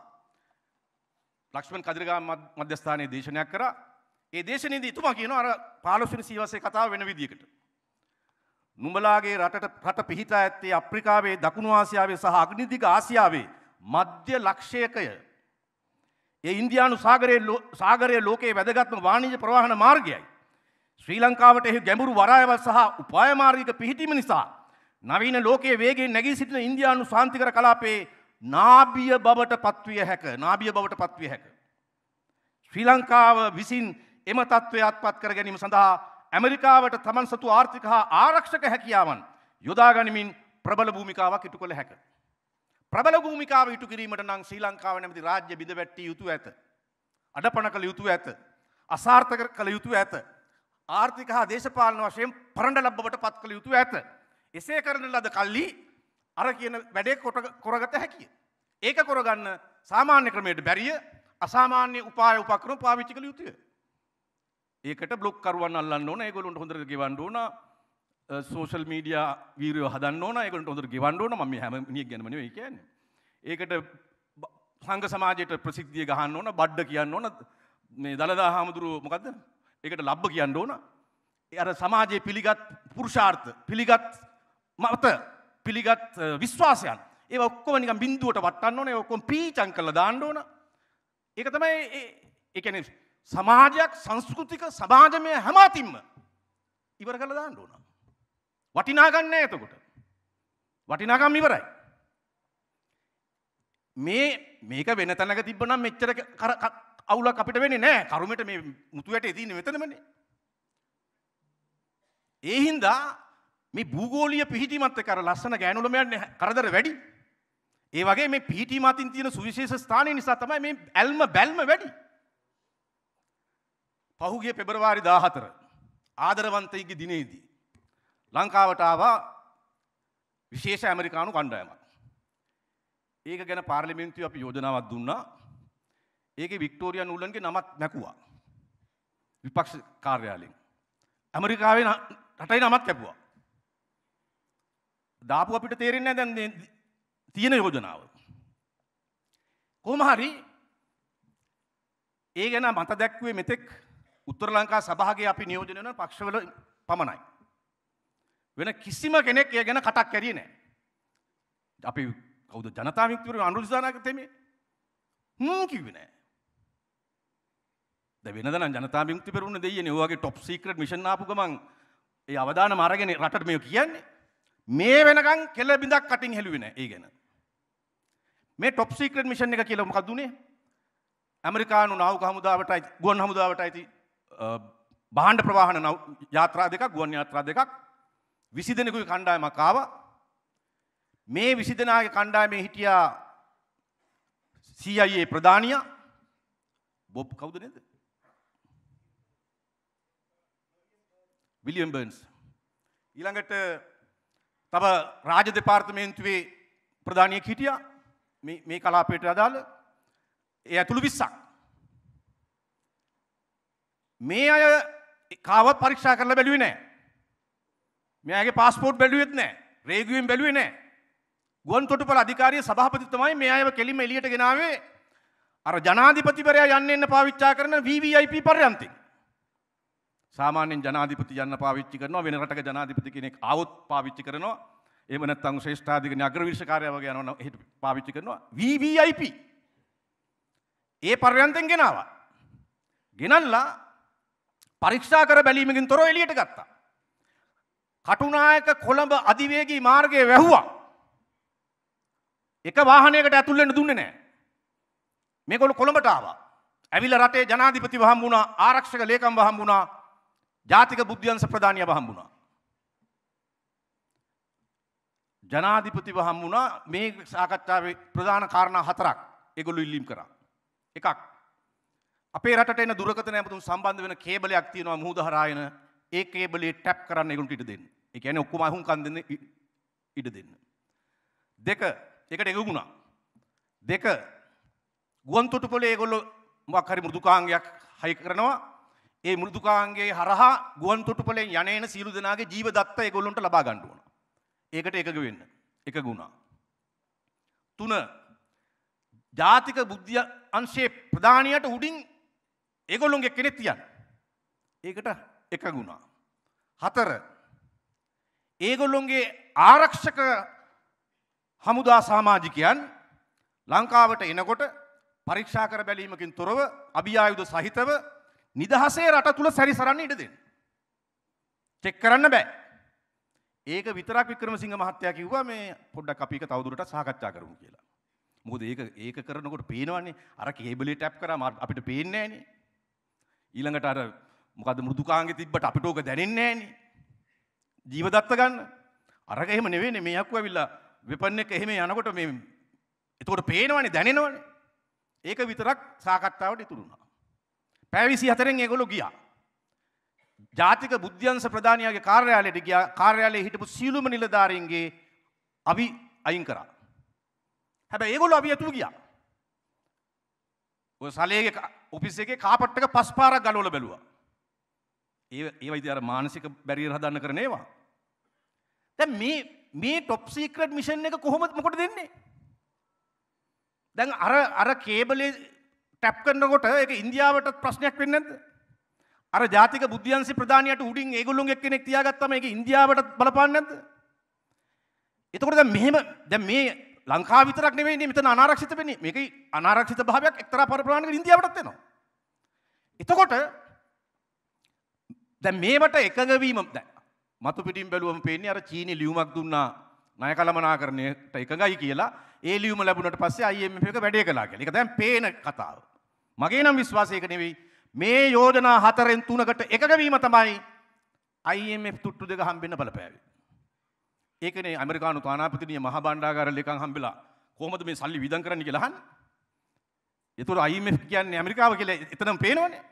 ලක්ෂ්මන් කදිරගා මධ්‍යස්ථානයේ දේශනයක් කර ඒ දේශනයේදී ඉතුමා කියන අර පාලොස්වන සීවසේ කතාව වෙන විදිහකට. නුඹලාගේ රටට රට පිහිටා ඇත්තේ අප්‍රිකාවේ දකුණු ආසියාවේ සහ අගනිදික ආසියාවේ මධ්‍ය ලක්ෂයකය. ඒ ඉන්දයානු සාගරයේ ලෝකයේ වැදගත්ම වාණිජ ප්‍රවාහන මාර්ගයයි. ශ්‍රී ලංකාවට එහි ගැඹුරු වරායවල් සහ උපායමාර්ගික පිහිටීම නිසා නවීන ලෝකයේ වේගෙන් නැගී සිටින ඉන්දයානු සාන්තිකර කලාපේ නාබිය බවට පත්විය හැක නාබිය බවට පත්විය හැක. ශ්‍රී ලංකාව විසින් එම තත්ත්වය අත්පත් කර ගැනීම සඳහා ඇමරිකාවට තමන් සතු ආර්ථික හා ආරක්ෂක හැකියාවන් යොදාගනිමින් ප්‍රබල භූමිකාවක් ඉටු කළ හැක. ප්‍රබල භූමිකාව ඉටු කිරීමට නම් ශ්‍රී ලංකාව නැමති රාජ්‍ය බිඳ වැට්ටි යුතු ඇත. අඩපන කළ යුතු ඇත. අසාර්ථක කළ යුතු ඇත. ආර්ථික හා දේශපාලන වශයෙන් පරණඩ ලබ්බට පත් කළ යුතු ඇත. එසේ කරන ලද කල්ලි අර කියන වැඩේ කොට කොරගත හැකිය. ඒක කොරගන්න සාමාන්‍ය ක්‍රමයට බැරිය අසාමාන්‍ය උපාය උපක්‍රම පාවිච්චි කළ යුතුය. ඒකට බ්ලොක් කරුවන් අල්ලන්න ඕන ඒගොලුන්ට හොඳට ගෙවන්න ඕන සෝෂල් මීඩිය වීරයෝ හදන්න ඕන ඒකට හොඳට ගෙවන්න ඕන මම හැම මිනිහ ගැනම නෙවෙයි කියන්නේ. ඒකට සංඝ සමාජයට ප්‍රසිද්ධිය ගහන්න ඕන බඩ්ඩ කියන්න ඕන මේ දලදා හාමුදුරුවෝ මොකද්ද? ඒකට ලබ්බ කියන්න ඕන. ඒ අර සමාජයේ පිළිගත් පුරුෂාර්ථ පිළිගත් මත පිළිගත් විශ්වාසයන් ඒ ඔක්කොම නිකන් බිඳුවට වටන්න ඕනේ ඔක්කොම පීචං කරලා දාන්න ඕන. ඒක තමයි ඒ කියන්නේ සමාජයක් සංස්කෘතික සමාජමය හැම අතින්ම ඉවර කරලා දාන්න ඕන. වටිනාකම් නැහැ එතකොට. වටිනාකම් ඉවරයි. මේ මේක වෙන තැනක තිබ්බනම් මෙච්චර අවුලක් අපිට වෙන්නේ නැහැ. කරුමෙට මේ මුතු වැටේ තියෙන්නේ මෙතනමනේ. ඒ හින්දා මේ භූගෝලීය පිහිටීමත් එක්ක අර ලස්සන ගෑනුළමයන් කරදර වැඩි. ඒ වගේ මේ පිහිටීම අතින් තියෙන සුවිශේෂ ස්ථානය නිසා තමයි මේ ඇල්ම බැල්ම වැඩි. පහුගිය පෙබරවාරි 14 ආදරවන්තයිගේ දිනේදී ලංකාවට ආවා විශේෂ ඇමරිකානු කණ්ඩායමක්. ඒක ගැන පාර්ලිමේන්තුවේ අපි යෝජනාවක් දුන්නා. ඒකේ වික්ටෝරියා නූලන්ගේ නමක් මැකුවා. විපක්ෂ කාර්යාලයෙන්. ඇමරිකාවේ රටේ නමක් කැපුවා. දාපු අපිට තේරෙන්නේ නැහැ දැන් තියෙන යෝජනාව. කොහොම හරි ඒ ගැන මත දැක්ුවේ මෙතෙක් උත්තර ලංකා සභාගේ අපි නියෝජනය වන පක්ෂවල පමණයි. වෙන කිසිම කෙනෙක් ඒ ගැන කටක් කැරිය නෑ. අපි කවුද ජනතාමික්තුවර අනුරිසානාක තෙමේ හම් කිව්වේ නෑ. ද වෙනදන ජනතාමික්ති පෙරුණ දෙය නවාගේ ටොප් සීක්‍රට මිෂන් ආපු ගමන් ඒ අවධාන මරගෙන රටට මෙය කියන්නේ මේ වෙනකං කෙල බිඳක් කටින් හෙළුවෙන ඒ ගැන. මේ ටොප් සීක්‍රට මිෂන් එක කියලම කක්දුනේ ඇමරිකානු නවක හමුදාවට ගුවන් හමුදාවට අයිති බාණ්ඩ ප්‍රවාහන යාත්‍රා දෙකක් ගුවන් යාත්‍රා දෙකක් විසි දෙනෙකුයි කණ්ඩායමක් ආව. මේ විසි දෙනාගේ කණ්ඩායමේ හිටියා CIA ප්‍රධානිය. බොබ් කවුද නේද? විලියම් බර්න්ස් ඊළඟට තව රාජ දෙපාර්තමේන්තුවේ ප්‍රධානියෙක් හිටියා. මේ කලාපයට අදාළ ඒ ඇතුළු විස්සක්. මේ අය කාවත් පරීක්ෂා කරලා බැලුවේ නෑ. මෙයාගේ පාස්පෝර්ට් බැලුවෙත් නෑ. රේගුවෙන් බැලුවේ නෑ. ගුවන් තොටුපළ අධිකාරිය සභාපති තමයි මේ අයව කෙලින්ම එළියට ගෙනාවේ අර ජනාධිපතිවරයා යන්න එන්න පාවිච්චා කරන VVIP පර්යන්තෙන්. සාමාන්‍යයෙන් ජනාධිපති යන්න පාවිච්චි කරනවා වෙන රටක ජනාධිපති කෙනෙක් ආවොත් පාවිච්චි කරනවා. එහෙම නැත්නම් ශ්‍රේෂ්ඨාධිකරණ අග්‍රවිශකාරය වගේ යනවා එහෙට පාවිච්චි කරනවා VVIP. ඒ පර්යන්තෙන් ගෙනාවා. ගෙනල්ලා පරීක්ෂා කර බැලීමකින් තොර එළියට ගත්තා. කටුනායක කොළඹ අධිවේගී මාර්ගයේ වැහුවා. එක වාහනයකට ඇතුල් වෙන්න දුන්නේ නැහැ. මේගොල්ලෝ කොළඹට ආවා. ඇවිල්ලා රටේ ජනාධිපතිව හම්බුණා, ආරක්ෂක ලේකම්ව හම්බුණා, ජාතික බුද්ධ්‍යංශ ප්‍රධානියව හම්බුණා. ජනාධිපතිව හම්බුණා මේ සාකච්ඡාවේ ප්‍රධාන කාරණා හතරක් ඒගොල්ලෝ ඉල්ලීම් කරා. එකක් අපේ රටට එන දුරකථන ඇමතුම් සම්බන්ධ වෙන කේබලයක් තියෙනවා මුහුද හරහායන ඒ කේබලේ ටැප් කරන්න ඒගොල්ලන්ට ඉඩ දෙන්න. ඒ කියන්නේ ඔක්කොම අහුම්කම් දෙන්න ඉඩ දෙන්න. දෙක ඒකට එගුණා. දෙක ගුවන් තොටුපොලේ ඒගොල්ලෝ මොකක් හරි මෘදුකාංගයක් හයි කරනවා. ඒ මෘදුකාංගයේ හරහා ගුවන් තොටුපොලෙන් යන්නේන සීළු දෙනාගේ ජීව දත්ත ඒගොල්ලන්ට ලබා ගන්න ඕන. ඒකට එකග වෙන්න. එකගුණා. තුන ජාතික බුද්ධිය අංශයේ ප්‍රධානියට උඩින් ඒගොල්ලොන්ගේ කෙනෙක් තියන්න. ඒකට එක ගුණා. හතර ඒගොල්ලොන්ගේ ආරක්ෂක හමුදා සාමාජිකයන් ලංකාවට එනකොට පරීක්ෂා කර බැලීමකින් තොරව අභියායුධ සහිතව නිදහසේ රට තුළ සැරි සරන්න ඉඩ දෙන්න. චෙක් කරන්න බෑ. ඒක විතරක් වික්‍රමසිංහ මහත්තයා කිව්වා මේ පොඩ්ඩක් අපි එක තවදුරටත් සාකච්ඡා කරමු කියලා. මොකද ඒක ඒක කරනකොට පේනවනේ අර කේබලේ ටැප් කරාම අපිට පේන්නේ නැහනේ. ඊළඟට අර මොකද මෘදුකාංගෙ තිබ්බට අපිට ඕක දැනෙන්නේ නැහනේ. ජීවදත්ත ගන්න. අරක එහෙම නෙවෙයිනේ මේ යක්කු ඇවිල්ලා වෙපන් එක එහෙම යනකොට මේ එතකොට පේනවනේ දැනෙනවනේ. ඒක විතරක් සාකච්ඡාවට ඉතුරු වුණා. පැය 24න් ඒගොල්ලෝ ගියා. ජාතික බුද්ධ්‍යංශ ප්‍රධානියාගේ කාර්යාලයට ගියා. කාර්යාලයේ හිටපු සියලුම නිලධාරීන්ගේ අවි අයින් කරා. හැබැයි ඒගොල්ලෝ අපි ඇතුළු ගියා. ඔය සලේගේ ඔෆිස් එකේ කාපට් එක පස් පාරක් ගලවලා බැලුවා. ඒ ඒවා ඉතින් අර මානසික බැරියර් හදන්න කරන ඒවා. දැන් මේ මේ টොප් සීක්‍රට් මිෂන් එක කොහොමද මොකටද දෙන්නේ? දැන් අර අර කේබලේ ටැප් කරනකොට ඒක ඉන්දියාවට ප්‍රශ්නයක් වෙන්නේ නැද්ද? අර ජාතික බුද්ධ්‍යංශ ප්‍රධානියට උඩින් ඒගොල්ලොන්ගේ එක්කෙනෙක් තියාගත්තම ඒක ඉන්දියාවට බලපාන්නේ නැද්ද? එතකොට දැන් මෙහෙම දැන් මේ ලංකාව විතරක් නෙවෙයිනේ මෙතන අනාරක්ෂිත වෙන්නේ. මේක අනාරක්ෂිත භාවයක් එක්තරා පරිප්‍රමාණයකට ඉන්දියාවටත් එනවා. එතකොට දැන් මේවට එකඟවීම දැන් මතු පිටින් බැලුවම පේන්නේ අර චීනි ලියුමක් දුන්නා ණය කළමනාකරණයට එකඟයි කියලා ඒ ලියුම ලැබුණට පස්සේ IMF එක වැඩේ කළා කියලා. ඒක දැන් පේන කතාව. මගේ නම් විශ්වාසයක නෙවෙයි මේ යෝජනා හතරෙන් තුනකට එකඟවීම තමයි IMF තුට්ටු දෙක හම්බෙන්න බලපෑවේ. ඒකනේ ඇමරිකානු තානාපතිනිය මහ බණ්ඩාගාර ලේකම් හම්බෙලා කොහොමද මේ සල්ලි වියදම් කරන්න කියලා අහන්නේ. ඒතර IMF කියන්නේ ඇමරිකාව කියලා එතනම පේනවනේ.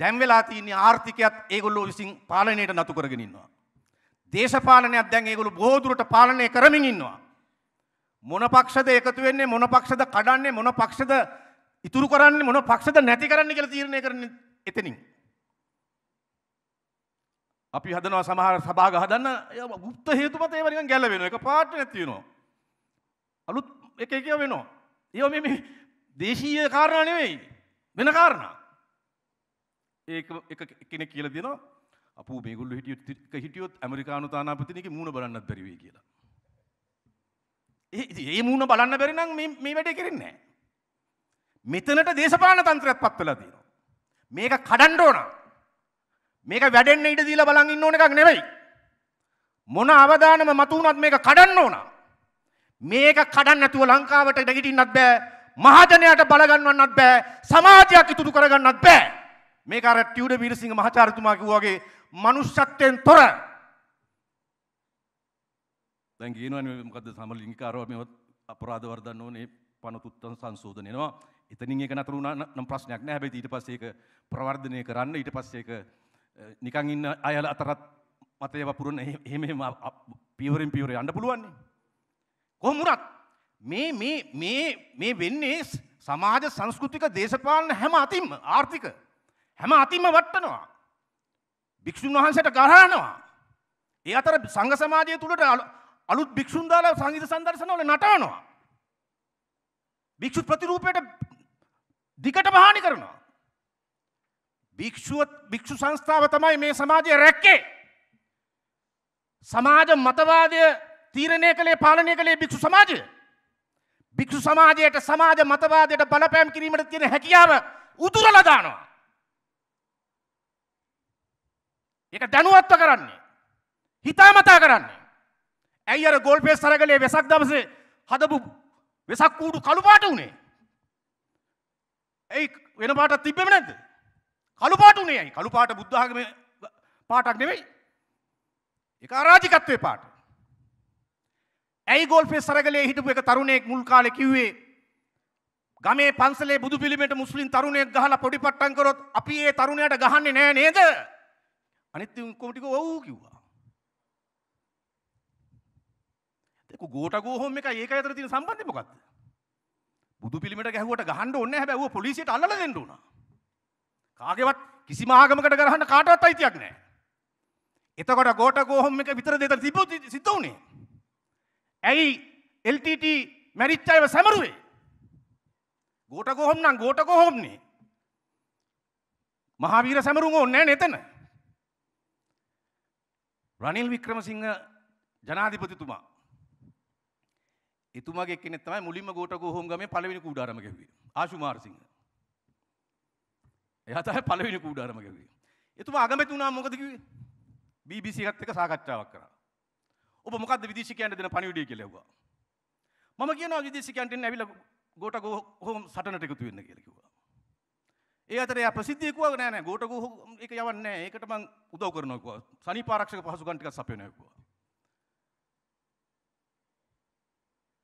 දැන් වෙලා තියෙන ආර්ථිකයත් ඒගොල්ලෝ විසින් පාලනයට නතු කරගෙන ඉන්නවා. දේශපාලනයක් දැන් ඒගොල්ලෝ බොහෝ දුරට පාලනය කරමින් ඉන්නවා. මොන පක්ෂද එකතු වෙන්නේ මොන පක්ෂද කඩන්නේ මොන පක්ෂද ඉතුරු කරන්නේ මොන පක්ෂද නැති කරන්න කියලා තීරණය කරන්නේ එතනින්. අපි හදනවා සමහර සභාග හදන්න ගුප්ත හේතු මත ඒවා නිකන් ගැලවෙනවා. එක පාට නැති වෙනවා. අලුත් එක එක වෙනවා. ඒවා මේ මේ දේශීය කාරණා නෙවෙයි. වෙන කාරණා. ඒක එක කෙනෙක් කියලා දෙනවා අපූ මේගොල්ලෝ හිටියොත් එක හිටියොත් ඇමරිකානු තානාපතිනියගේ මූණ බලන්නත් බැරි වෙයි කියලා. ඒ ඒ මූණ බලන්න බැරි නම් මේ මේ වැඩේ කරන්නේ නැහැ. මෙතනට දේශපාලන තන්ත්‍රයක් පත් වෙලා තියෙනවා. මේක කඩන්න ඕන. මේක වැඩෙන්න ඉඩ දීලා බලන් ඉන්න ඕන එකක් නෙවෙයි. මොන අවදානම මතු වුණත් මේක කඩන්න ඕන. මේක කඩන්න නැතුව ලංකාවට නැගිටින්නත් බෑ. මහජනයාට බලගන්නවන්නත් බෑ. සමාජයක් ඉතුරු කරගන්නත් බෑ. මේක අර ටියුඩ වීරසිංහ මහාචාර්යතුමා කිව්වා වගේ මනුෂ්‍යත්වයෙන් තොර දැන් කියනවනේ මොකද්ද සමලිංගිකාරව මේවත් අපරාධ වර්ධන්න ඕනේ පනතුත්තන් සංශෝධන එනවා එතනින් ඒක නතර වුණා නම් ප්‍රශ්නයක් නෑ හැබැයි ඊට පස්සේ ඒක ප්‍රවර්ධනය කරන්න ඊට පස්සේ ඒක නිකන් ඉන්න අයල අතරත් මතය වපුරන එහෙම එහෙම පියවරෙන් පියවර යන්න පුළුවන්නේ කොහොම වුණත් මේ මේ මේ මේ වෙන්නේ සමාජ සංස්කෘතික දේශපාලන හැම අතින්ම ආර්ථික හැම අතින්ම වට්ටනවා භික්ෂුන් වහන්සේට ගරහනවා ඒ අතර සංඝ සමාජය තුළට අලුත් භික්ෂුන් දාලා සංගීත සම්දර්ශනවල නටවනවා. භික්ෂු ප්‍රතිරූපයට දිගට පහානි කරනවා. භික්ෂුවත් භික්ෂු සංස්ථාව තමයි මේ සමාජය රැක්කේ. සමාජ මතවාදය තීරණය කළේ පාලනය කළේ භික්ෂු සමාජය. භික්ෂු සමාජයට සමාජ මතවාදයට බලපෑම් කිරීමට තියෙන හැකියාව උතුරලා දානවා. ඒක දැනුවත්ව කරන්නේ. හිතාමතා කරන්නේ. ඇයි අර ගෝල්පේස් සරගලේ වෙසක් දවසේ හදපු වෙසක් කූඩු කළු පාට වුණේ. ඇයි වෙන පාටක් තිබෙම නැද්ද? කළු පාට උනේ ඇයි? කළු පාට බුද්ධ ආගමේ පාටක් නෙවෙයි. ඒක අරාජිකත්වයේ පාට. ඇයි ගෝල්පේස් සරගලේ හිටපු එක තරුණයෙක් මුල් කාලේ කිව්වේ ගමේ පන්සලේ බුදු පිළිමයට මුස්ලිම් තරුණයෙක් ගහලා පොඩි පට්ටම් කරොත් අපි ඒ තරුණයාට ගහන්නේ නෑ නේද? අනිත් කොමිටික ඔව් කිව්වා. ගෝට ගෝහොම එක ඒක අතර තියෙන සම්බන්ධය මොකක්ද? බුදු පිළිමයට ගැහුවට ගහන්න ඕනේ නැහැ හැබැයි ඌ පොලිසියට අල්ලලා දෙන්න උනා. කාගේවත් කිසිම ආගමකට ගරහන්න කාටවත් අයිතියක් නැහැ. එතකොට ගෝට ගෝහොම එක විතර දෙතර තිබුත් සිද්ධ වුණේ. ඇයි LTT මැරිච්ච අයව සැමරුවේ? ගෝට ගෝහොම නම් ගෝට ගෝහොම්නේ. මහාවීර සැමරුම් ඕනේ නැහැ නේතන. රනිල් වික්‍රමසිංහ ජනාධිපතිතුමා එතුමාගේ කෙනෙක් තමයි මුලින්ම ගෝටකෝ හෝම් ගමේ පළවෙනි කූඩාරම ගැව්වේ ආශුමාරසිංහ එයා තමයි පළවෙනි කූඩාරම ගැව්වේ එතුමා අගමැති වුණා මොකද කිව්වේ BBC එකත් එක්ක සාකච්ඡාවක් කරා ඔබ මොකද්ද විදේශිකයන්ට දෙන පණිවිඩය කියලා ඇහුවා. මම කියනවා විදේශිකයන්ට එන්න ඇවිල්ලා ගෝටකෝ හෝම් සටනට එකතු වෙන්න කියලා කිව්වා. ඒ අතර එයා ප්‍රසිද්ධිය කිව්වා නෑ නෑ. ගෝටකෝ එක යවන්නේ නෑ. ඒකට මං උදව් කරනවා කිව්වා. සනීප ආරක්ෂක පහසුකම් ටිකක් සපයනවා කිව්වා.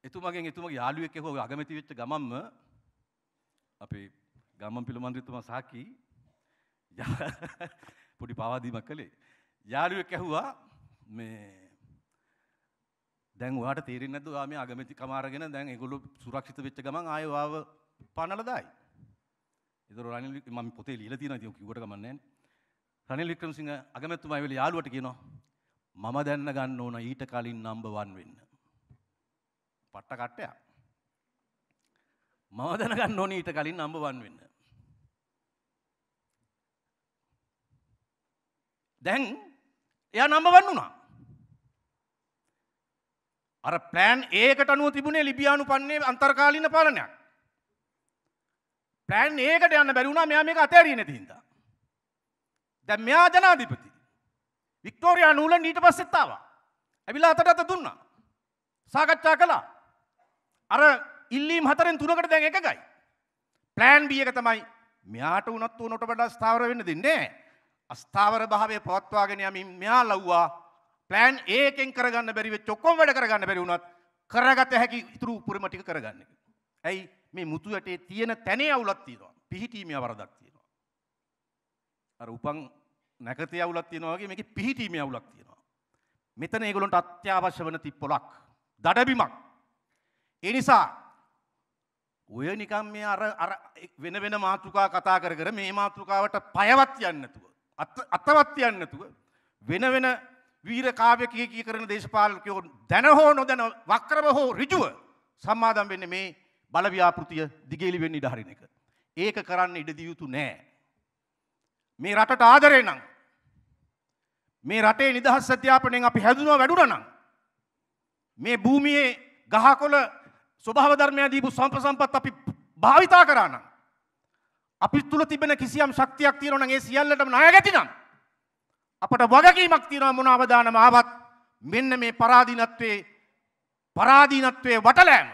එතුමගෙන් එතුමගේ යාළුවෙක් හෝ අගමැති වෙච්ච ගමන්ම අපේ ගමන් පිළ මන්ත්‍රීතුමා සාකි පොඩි පවාදීමක් කළේ. යාළුවෙක් ඇහුවා මේ දැන් ඔයාට තේරෙන්නේ නැද්ද ඔයා මේ අගමැති කමාරගෙන දැන් ඒගොල්ලෝ සුරක්ෂිත වෙච්ච ගමන් ආයෙ වාව පනලා දායි. ඒතර රනිල් මම පොතේ ලියලා තියෙනවා ඉතින් කිව්වට කමක් නැහැ. රනිල් වික්‍රමසිංහ අගමැතිතුමා ඇවිල්ලා යාළුවට කියනවා මම දැන්න ගන්න ඕන ඊට කලින් නම්බර් 1 වෙන්න. පට්ට කට්ටයක්. මම දැනගන්න ඕනේ ඊට කලින් නම්බර් 1 වෙන්න. දැන් එයා නම්බර් 1 වුණා. අර ප්ලෑන් ඒකට අනුව තිබුණේ ලිබියානු පන්නේ අන්තර්කාලීන පාලනයක්. ප්ලෑන් ඒකට යන්න බැරි වුණා මෙයා මේක අතෑරියේ නැති හින්දා. දැන් මෙයා ජනාධිපති. වික්ටෝරියා නූලන් ඊට පස්සෙත් ආවා. ඇවිල්ලා අතට අත දුන්නා. සාකච්ඡා කළා. අර ඉල්ලීම් හතරෙන් තුනකට දැන් එකගයි. ප්ලෑන් බිය එක තමයි මෙයාට උනත් වනොට වඩා ස්ථාවර වෙන්න දෙන්නේ අස්ථාවර භාවය පවත්වාගෙන යමින් මෙයා ලව්වා ප්ලෑන් ඒකෙන් කරගන්න බැරිව චොක්කොම් වැඩ කරගන්න බැරි වුණත් කරගත හැකි ඉතුරු උපුරම ටික කරගන්න එක. ඇයි මේ මුතු ඇටේ තියෙන තැනේ අවුලක් තියෙනවා පිහිටීමේ වරදක් තියෙනවා. අර උපන් නැකතේ අවුලක් තියෙනවා වගේ මේකේ පිහිටීමේ අවුලක් තියෙනවා. මෙතන ඒගොල්ලන්ට අත්‍යවශ්‍ය වන තිප්පොලක් දඩබිමක් ඒ නිසා ඔය නිකම් මේ අර අර වෙන වෙන මාතෘකා කතා කර කර මේ මාතෘකාවට පයවත් යන්නතුව අත්තවත් යන්නතුව වෙන වෙන වීර කාව්‍ය කිය කී කරන දේශපාලකයෝ දැන හෝ නොදැන වක්‍රව හෝ ඍජුව සම්මාදම් වෙන්නේ මේ බල ව්‍යාපෘතිය දිගේලි වෙන්න ඉඩ හරින එක. ඒක කරන්න ඉඩ දිය යුතු නෑ. මේ රටට ආදරේ නම් මේ රටේ නිදහස් අධ්‍යාපනයෙන් අපි හැදුනවා වැඩුණා නම් මේ භූමියේ ගහකොළ ස්වභාව ධර්මය දීපු සම්ප සම්පත් අපි භාවිතා කරානම්. අපි තුළ තිබෙන කිසියම් ශක්තියක් තියෙනවන ඒ සියල්ලටම ණය ගැතිනම්. අපට වගකීමක් තියෙනවා මොන අවදානම ආවත් මෙන්න මේ පරාධීනත්වයේ පරාධීනත්වයේ වටලෑම.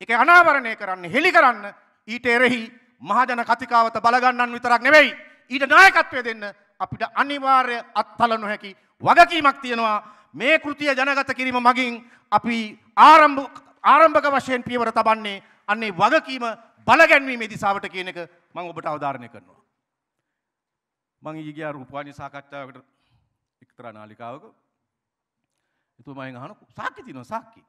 එක අනාවරණය කරන්න හෙළි කරන්න ඊට එරෙහි මහජන කතිකාවත බලගන්නන් විතරක් නෙවෙයි ඊට නායකත්වය දෙන්න අපිට අනිවාර්ය අත්හල නොහැකි වගකීමක් තියෙනවා මේ කෘතිය ජනගත කිරීම මගින් අපි ආරම්භ ආරම්භක වශයෙන් පියවර තබන්නේ අන්නේ වගකීම බලගැන්වීමේ දිසාවට කියන එක මම ඔබට අවධාරණය කරනවා. මං ඊයේ ගියා රූපවාහිනී සාකච්ඡාවකට එක්තරා නාලිකාවක එතුමාගෙන් අහන සාක්ෂි තියෙනවා සාක්ෂි.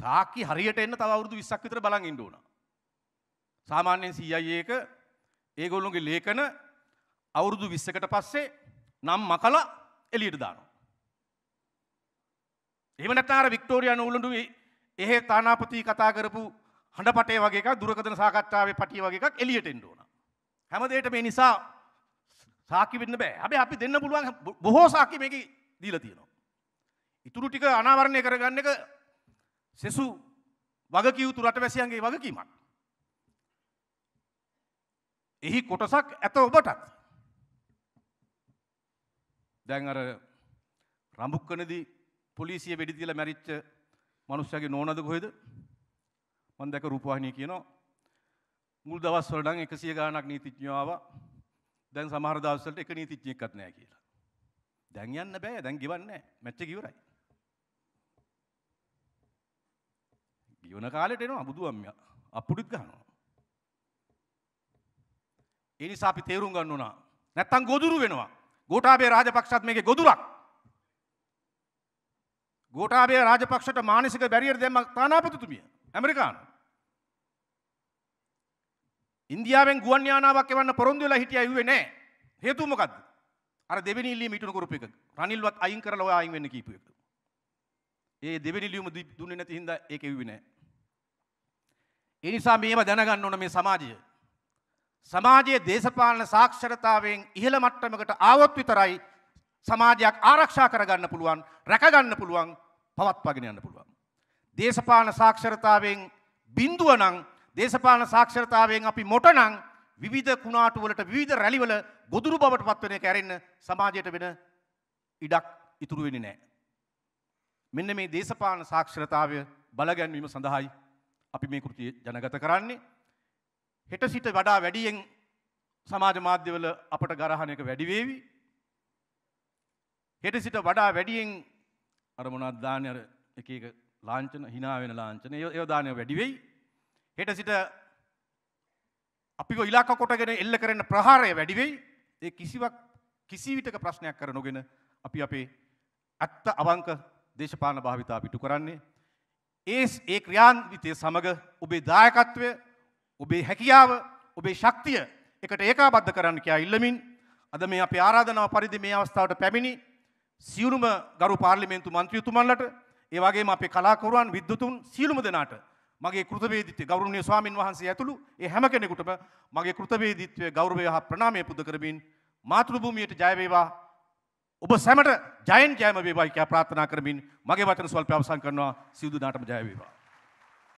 සාක්ෂි හරියට එන්න තව අවුරුදු 20ක් විතර බලන් ඉන්න ඕන. සාමාන්‍යයෙන් CIA එක ඒගොල්ලොන්ගේ ලේඛන අවුරුදු 20කට පස්සේ නම් මකලා එළියට දානවා. එහෙම නැත්නම් අර වික්ටෝරියානු උළුඳුවේ එහෙ තානාපති කතා කරපු හඬපටේ වගේ එකක් දුරකථන සාකච්ඡාවේ පටිය වගේ එකක් එළියට එන්න ඕන. හැම දෙයකටම මේ නිසා සාක්ෂි වෙන්න බෑ. හැබැයි අපි දෙන්න පුළුවන් බොහෝ සාක්ෂි මේකේ දීලා තියෙනවා. ඉතුරු ටික අනාවරණය කරගන්න එක සෙසු වගකිව යුතු රටවැසියන්ගේ වගකීමක්. එහි කොටසක් ඇත ඔබටත්. දැන් අර රඹුක්කනදී පොලිසිය වෙඩි තියලා මැරිච්ච මනුස්සයාගේ නෝනද කොහෙද? මම දැක රූපවාහිනිය කියනවා මුල් දවස්වල නම් 100 ගාණක් නීතිඥයෝ ආවා. දැන් සමහර දවස්වලට එක නීතිඥයෙක්වත් නැහැ කියලා. දැන් යන්න බෑ. දැන් ගෙවන්නේ නැහැ. මැච් එක ඉවරයි. ගිවන කාලෙට එනවා බුදුන් අප්පුඩිත් ගහනවා. ඒ නිසා අපි තේරුම් ගන්න ඕන. නැත්තම් ගොදුරු වෙනවා. ගෝඨාභය රාජපක්ෂත් මේකේ ගොදුරක්. ගෝටාබේ රාජපක්ෂට මානසික බැරිියර දෙම තානාපතිතුමිය ඇමරිකාන. ඉන්දියාවෙන් ගුවන් යානාවක් එවන්න පොරොන්දු වෙලා හිටිය යුවේ නෑ හේතුව මොකද්ද? අර දෙවෙනි ඉල්ලීම ඊටුන කරපු එක. රනිල්වත් අයින් කරලා ඔය අයින් වෙන්න කීපු එක. ඒ දෙවෙනි ඉල්ලීම දුන්නේ නැති හින්දා ඒක එව්වේ නෑ. ඒ නිසා මේව දැනගන්න ඕන මේ සමාජය. සමාජයේ දේශපාලන සාක්ෂරතාවෙන් ඉහළ මට්ටමකට ආවොත් විතරයි සමාජයක් ආරක්ෂා කරගන්න පුළුවන් රැකගන්න පුළුවන් පවත්වාගෙන යන්න පුළුවන්. දේශපාලන සාක්ෂරතාවෙන් බින්දුව නං දේශපාලන සාක්ෂරතාවෙන් අපි මොටනං විවිධ කුණාටුවලට විවිධ රැලිවල ගොදුරු බවට පත්වන කැරෙන්න සමාජයට වෙන ඉඩක් ඉතුරු වෙන නෑ. මෙන්න මේ දේශපාලන සාක්ෂරතාවය බලගැන්වීම සඳහායි අපි මේ කෘතිය ජනගත කරන්නේ. හෙට සිට වඩා වැඩියෙන් සමාජ මාධ්‍යවල අපට ගරහණයක වැඩිවේවි. හෙට සිට වඩා වැඩියෙන් අරමුණත් දානය අර එක එක ලාංචන හිනා වෙන ලාංචන යෝදානය වැඩිවෙයි. හෙට සිට අපි ඉලාක කොටගෙන එල්ල කරන්න ප්‍රහාරය වැඩිවෙයි ඒ කිසිවක් කිසිවිටක ප්‍රශ්නයක් කර නොගෙන අපි අපේ ඇත්ත අවංක දේශපාන භාවිතා පිටු කරන්නේ. ඒ ඒ ක්‍රියාන්විතය සමඟ ඔබේ දායකත්වය ඔබේ හැකියාව ඔබේ ශක්තිය එකට ඒකා බද්ධ කරන්න කියයා ඉල්ලමින් අද මේ අප ආරාධනාව පරිදි මේ අවස්ථාවට පැමිණි සියලුම ගරු පාර්ලිමේන්තු මන්ත්‍රියතුමන්ලට ඒවගේ අපේ කලාකරුවන් විද්දුතුන් සියලුම දෙනාට මගේ කෘතවේදිත්‍ය ගෞරුණය ස්වාමින් වහන්සේ ඇතුළු ඒ හැම කෙනෙකුටම මගේ කෘතවේදිත්වය ගෞරවය හා ප්‍රනාමය පුද කරමින් මාතෘභූමියට ජයවේවා ඔබ සැමට ජයන් ජයම වේවායිකයා ප්‍රාථනා කරමින් මගේ වචන ස්වල්ප අවසන් කරනවා සිවුදු නාටම ජයවේවා.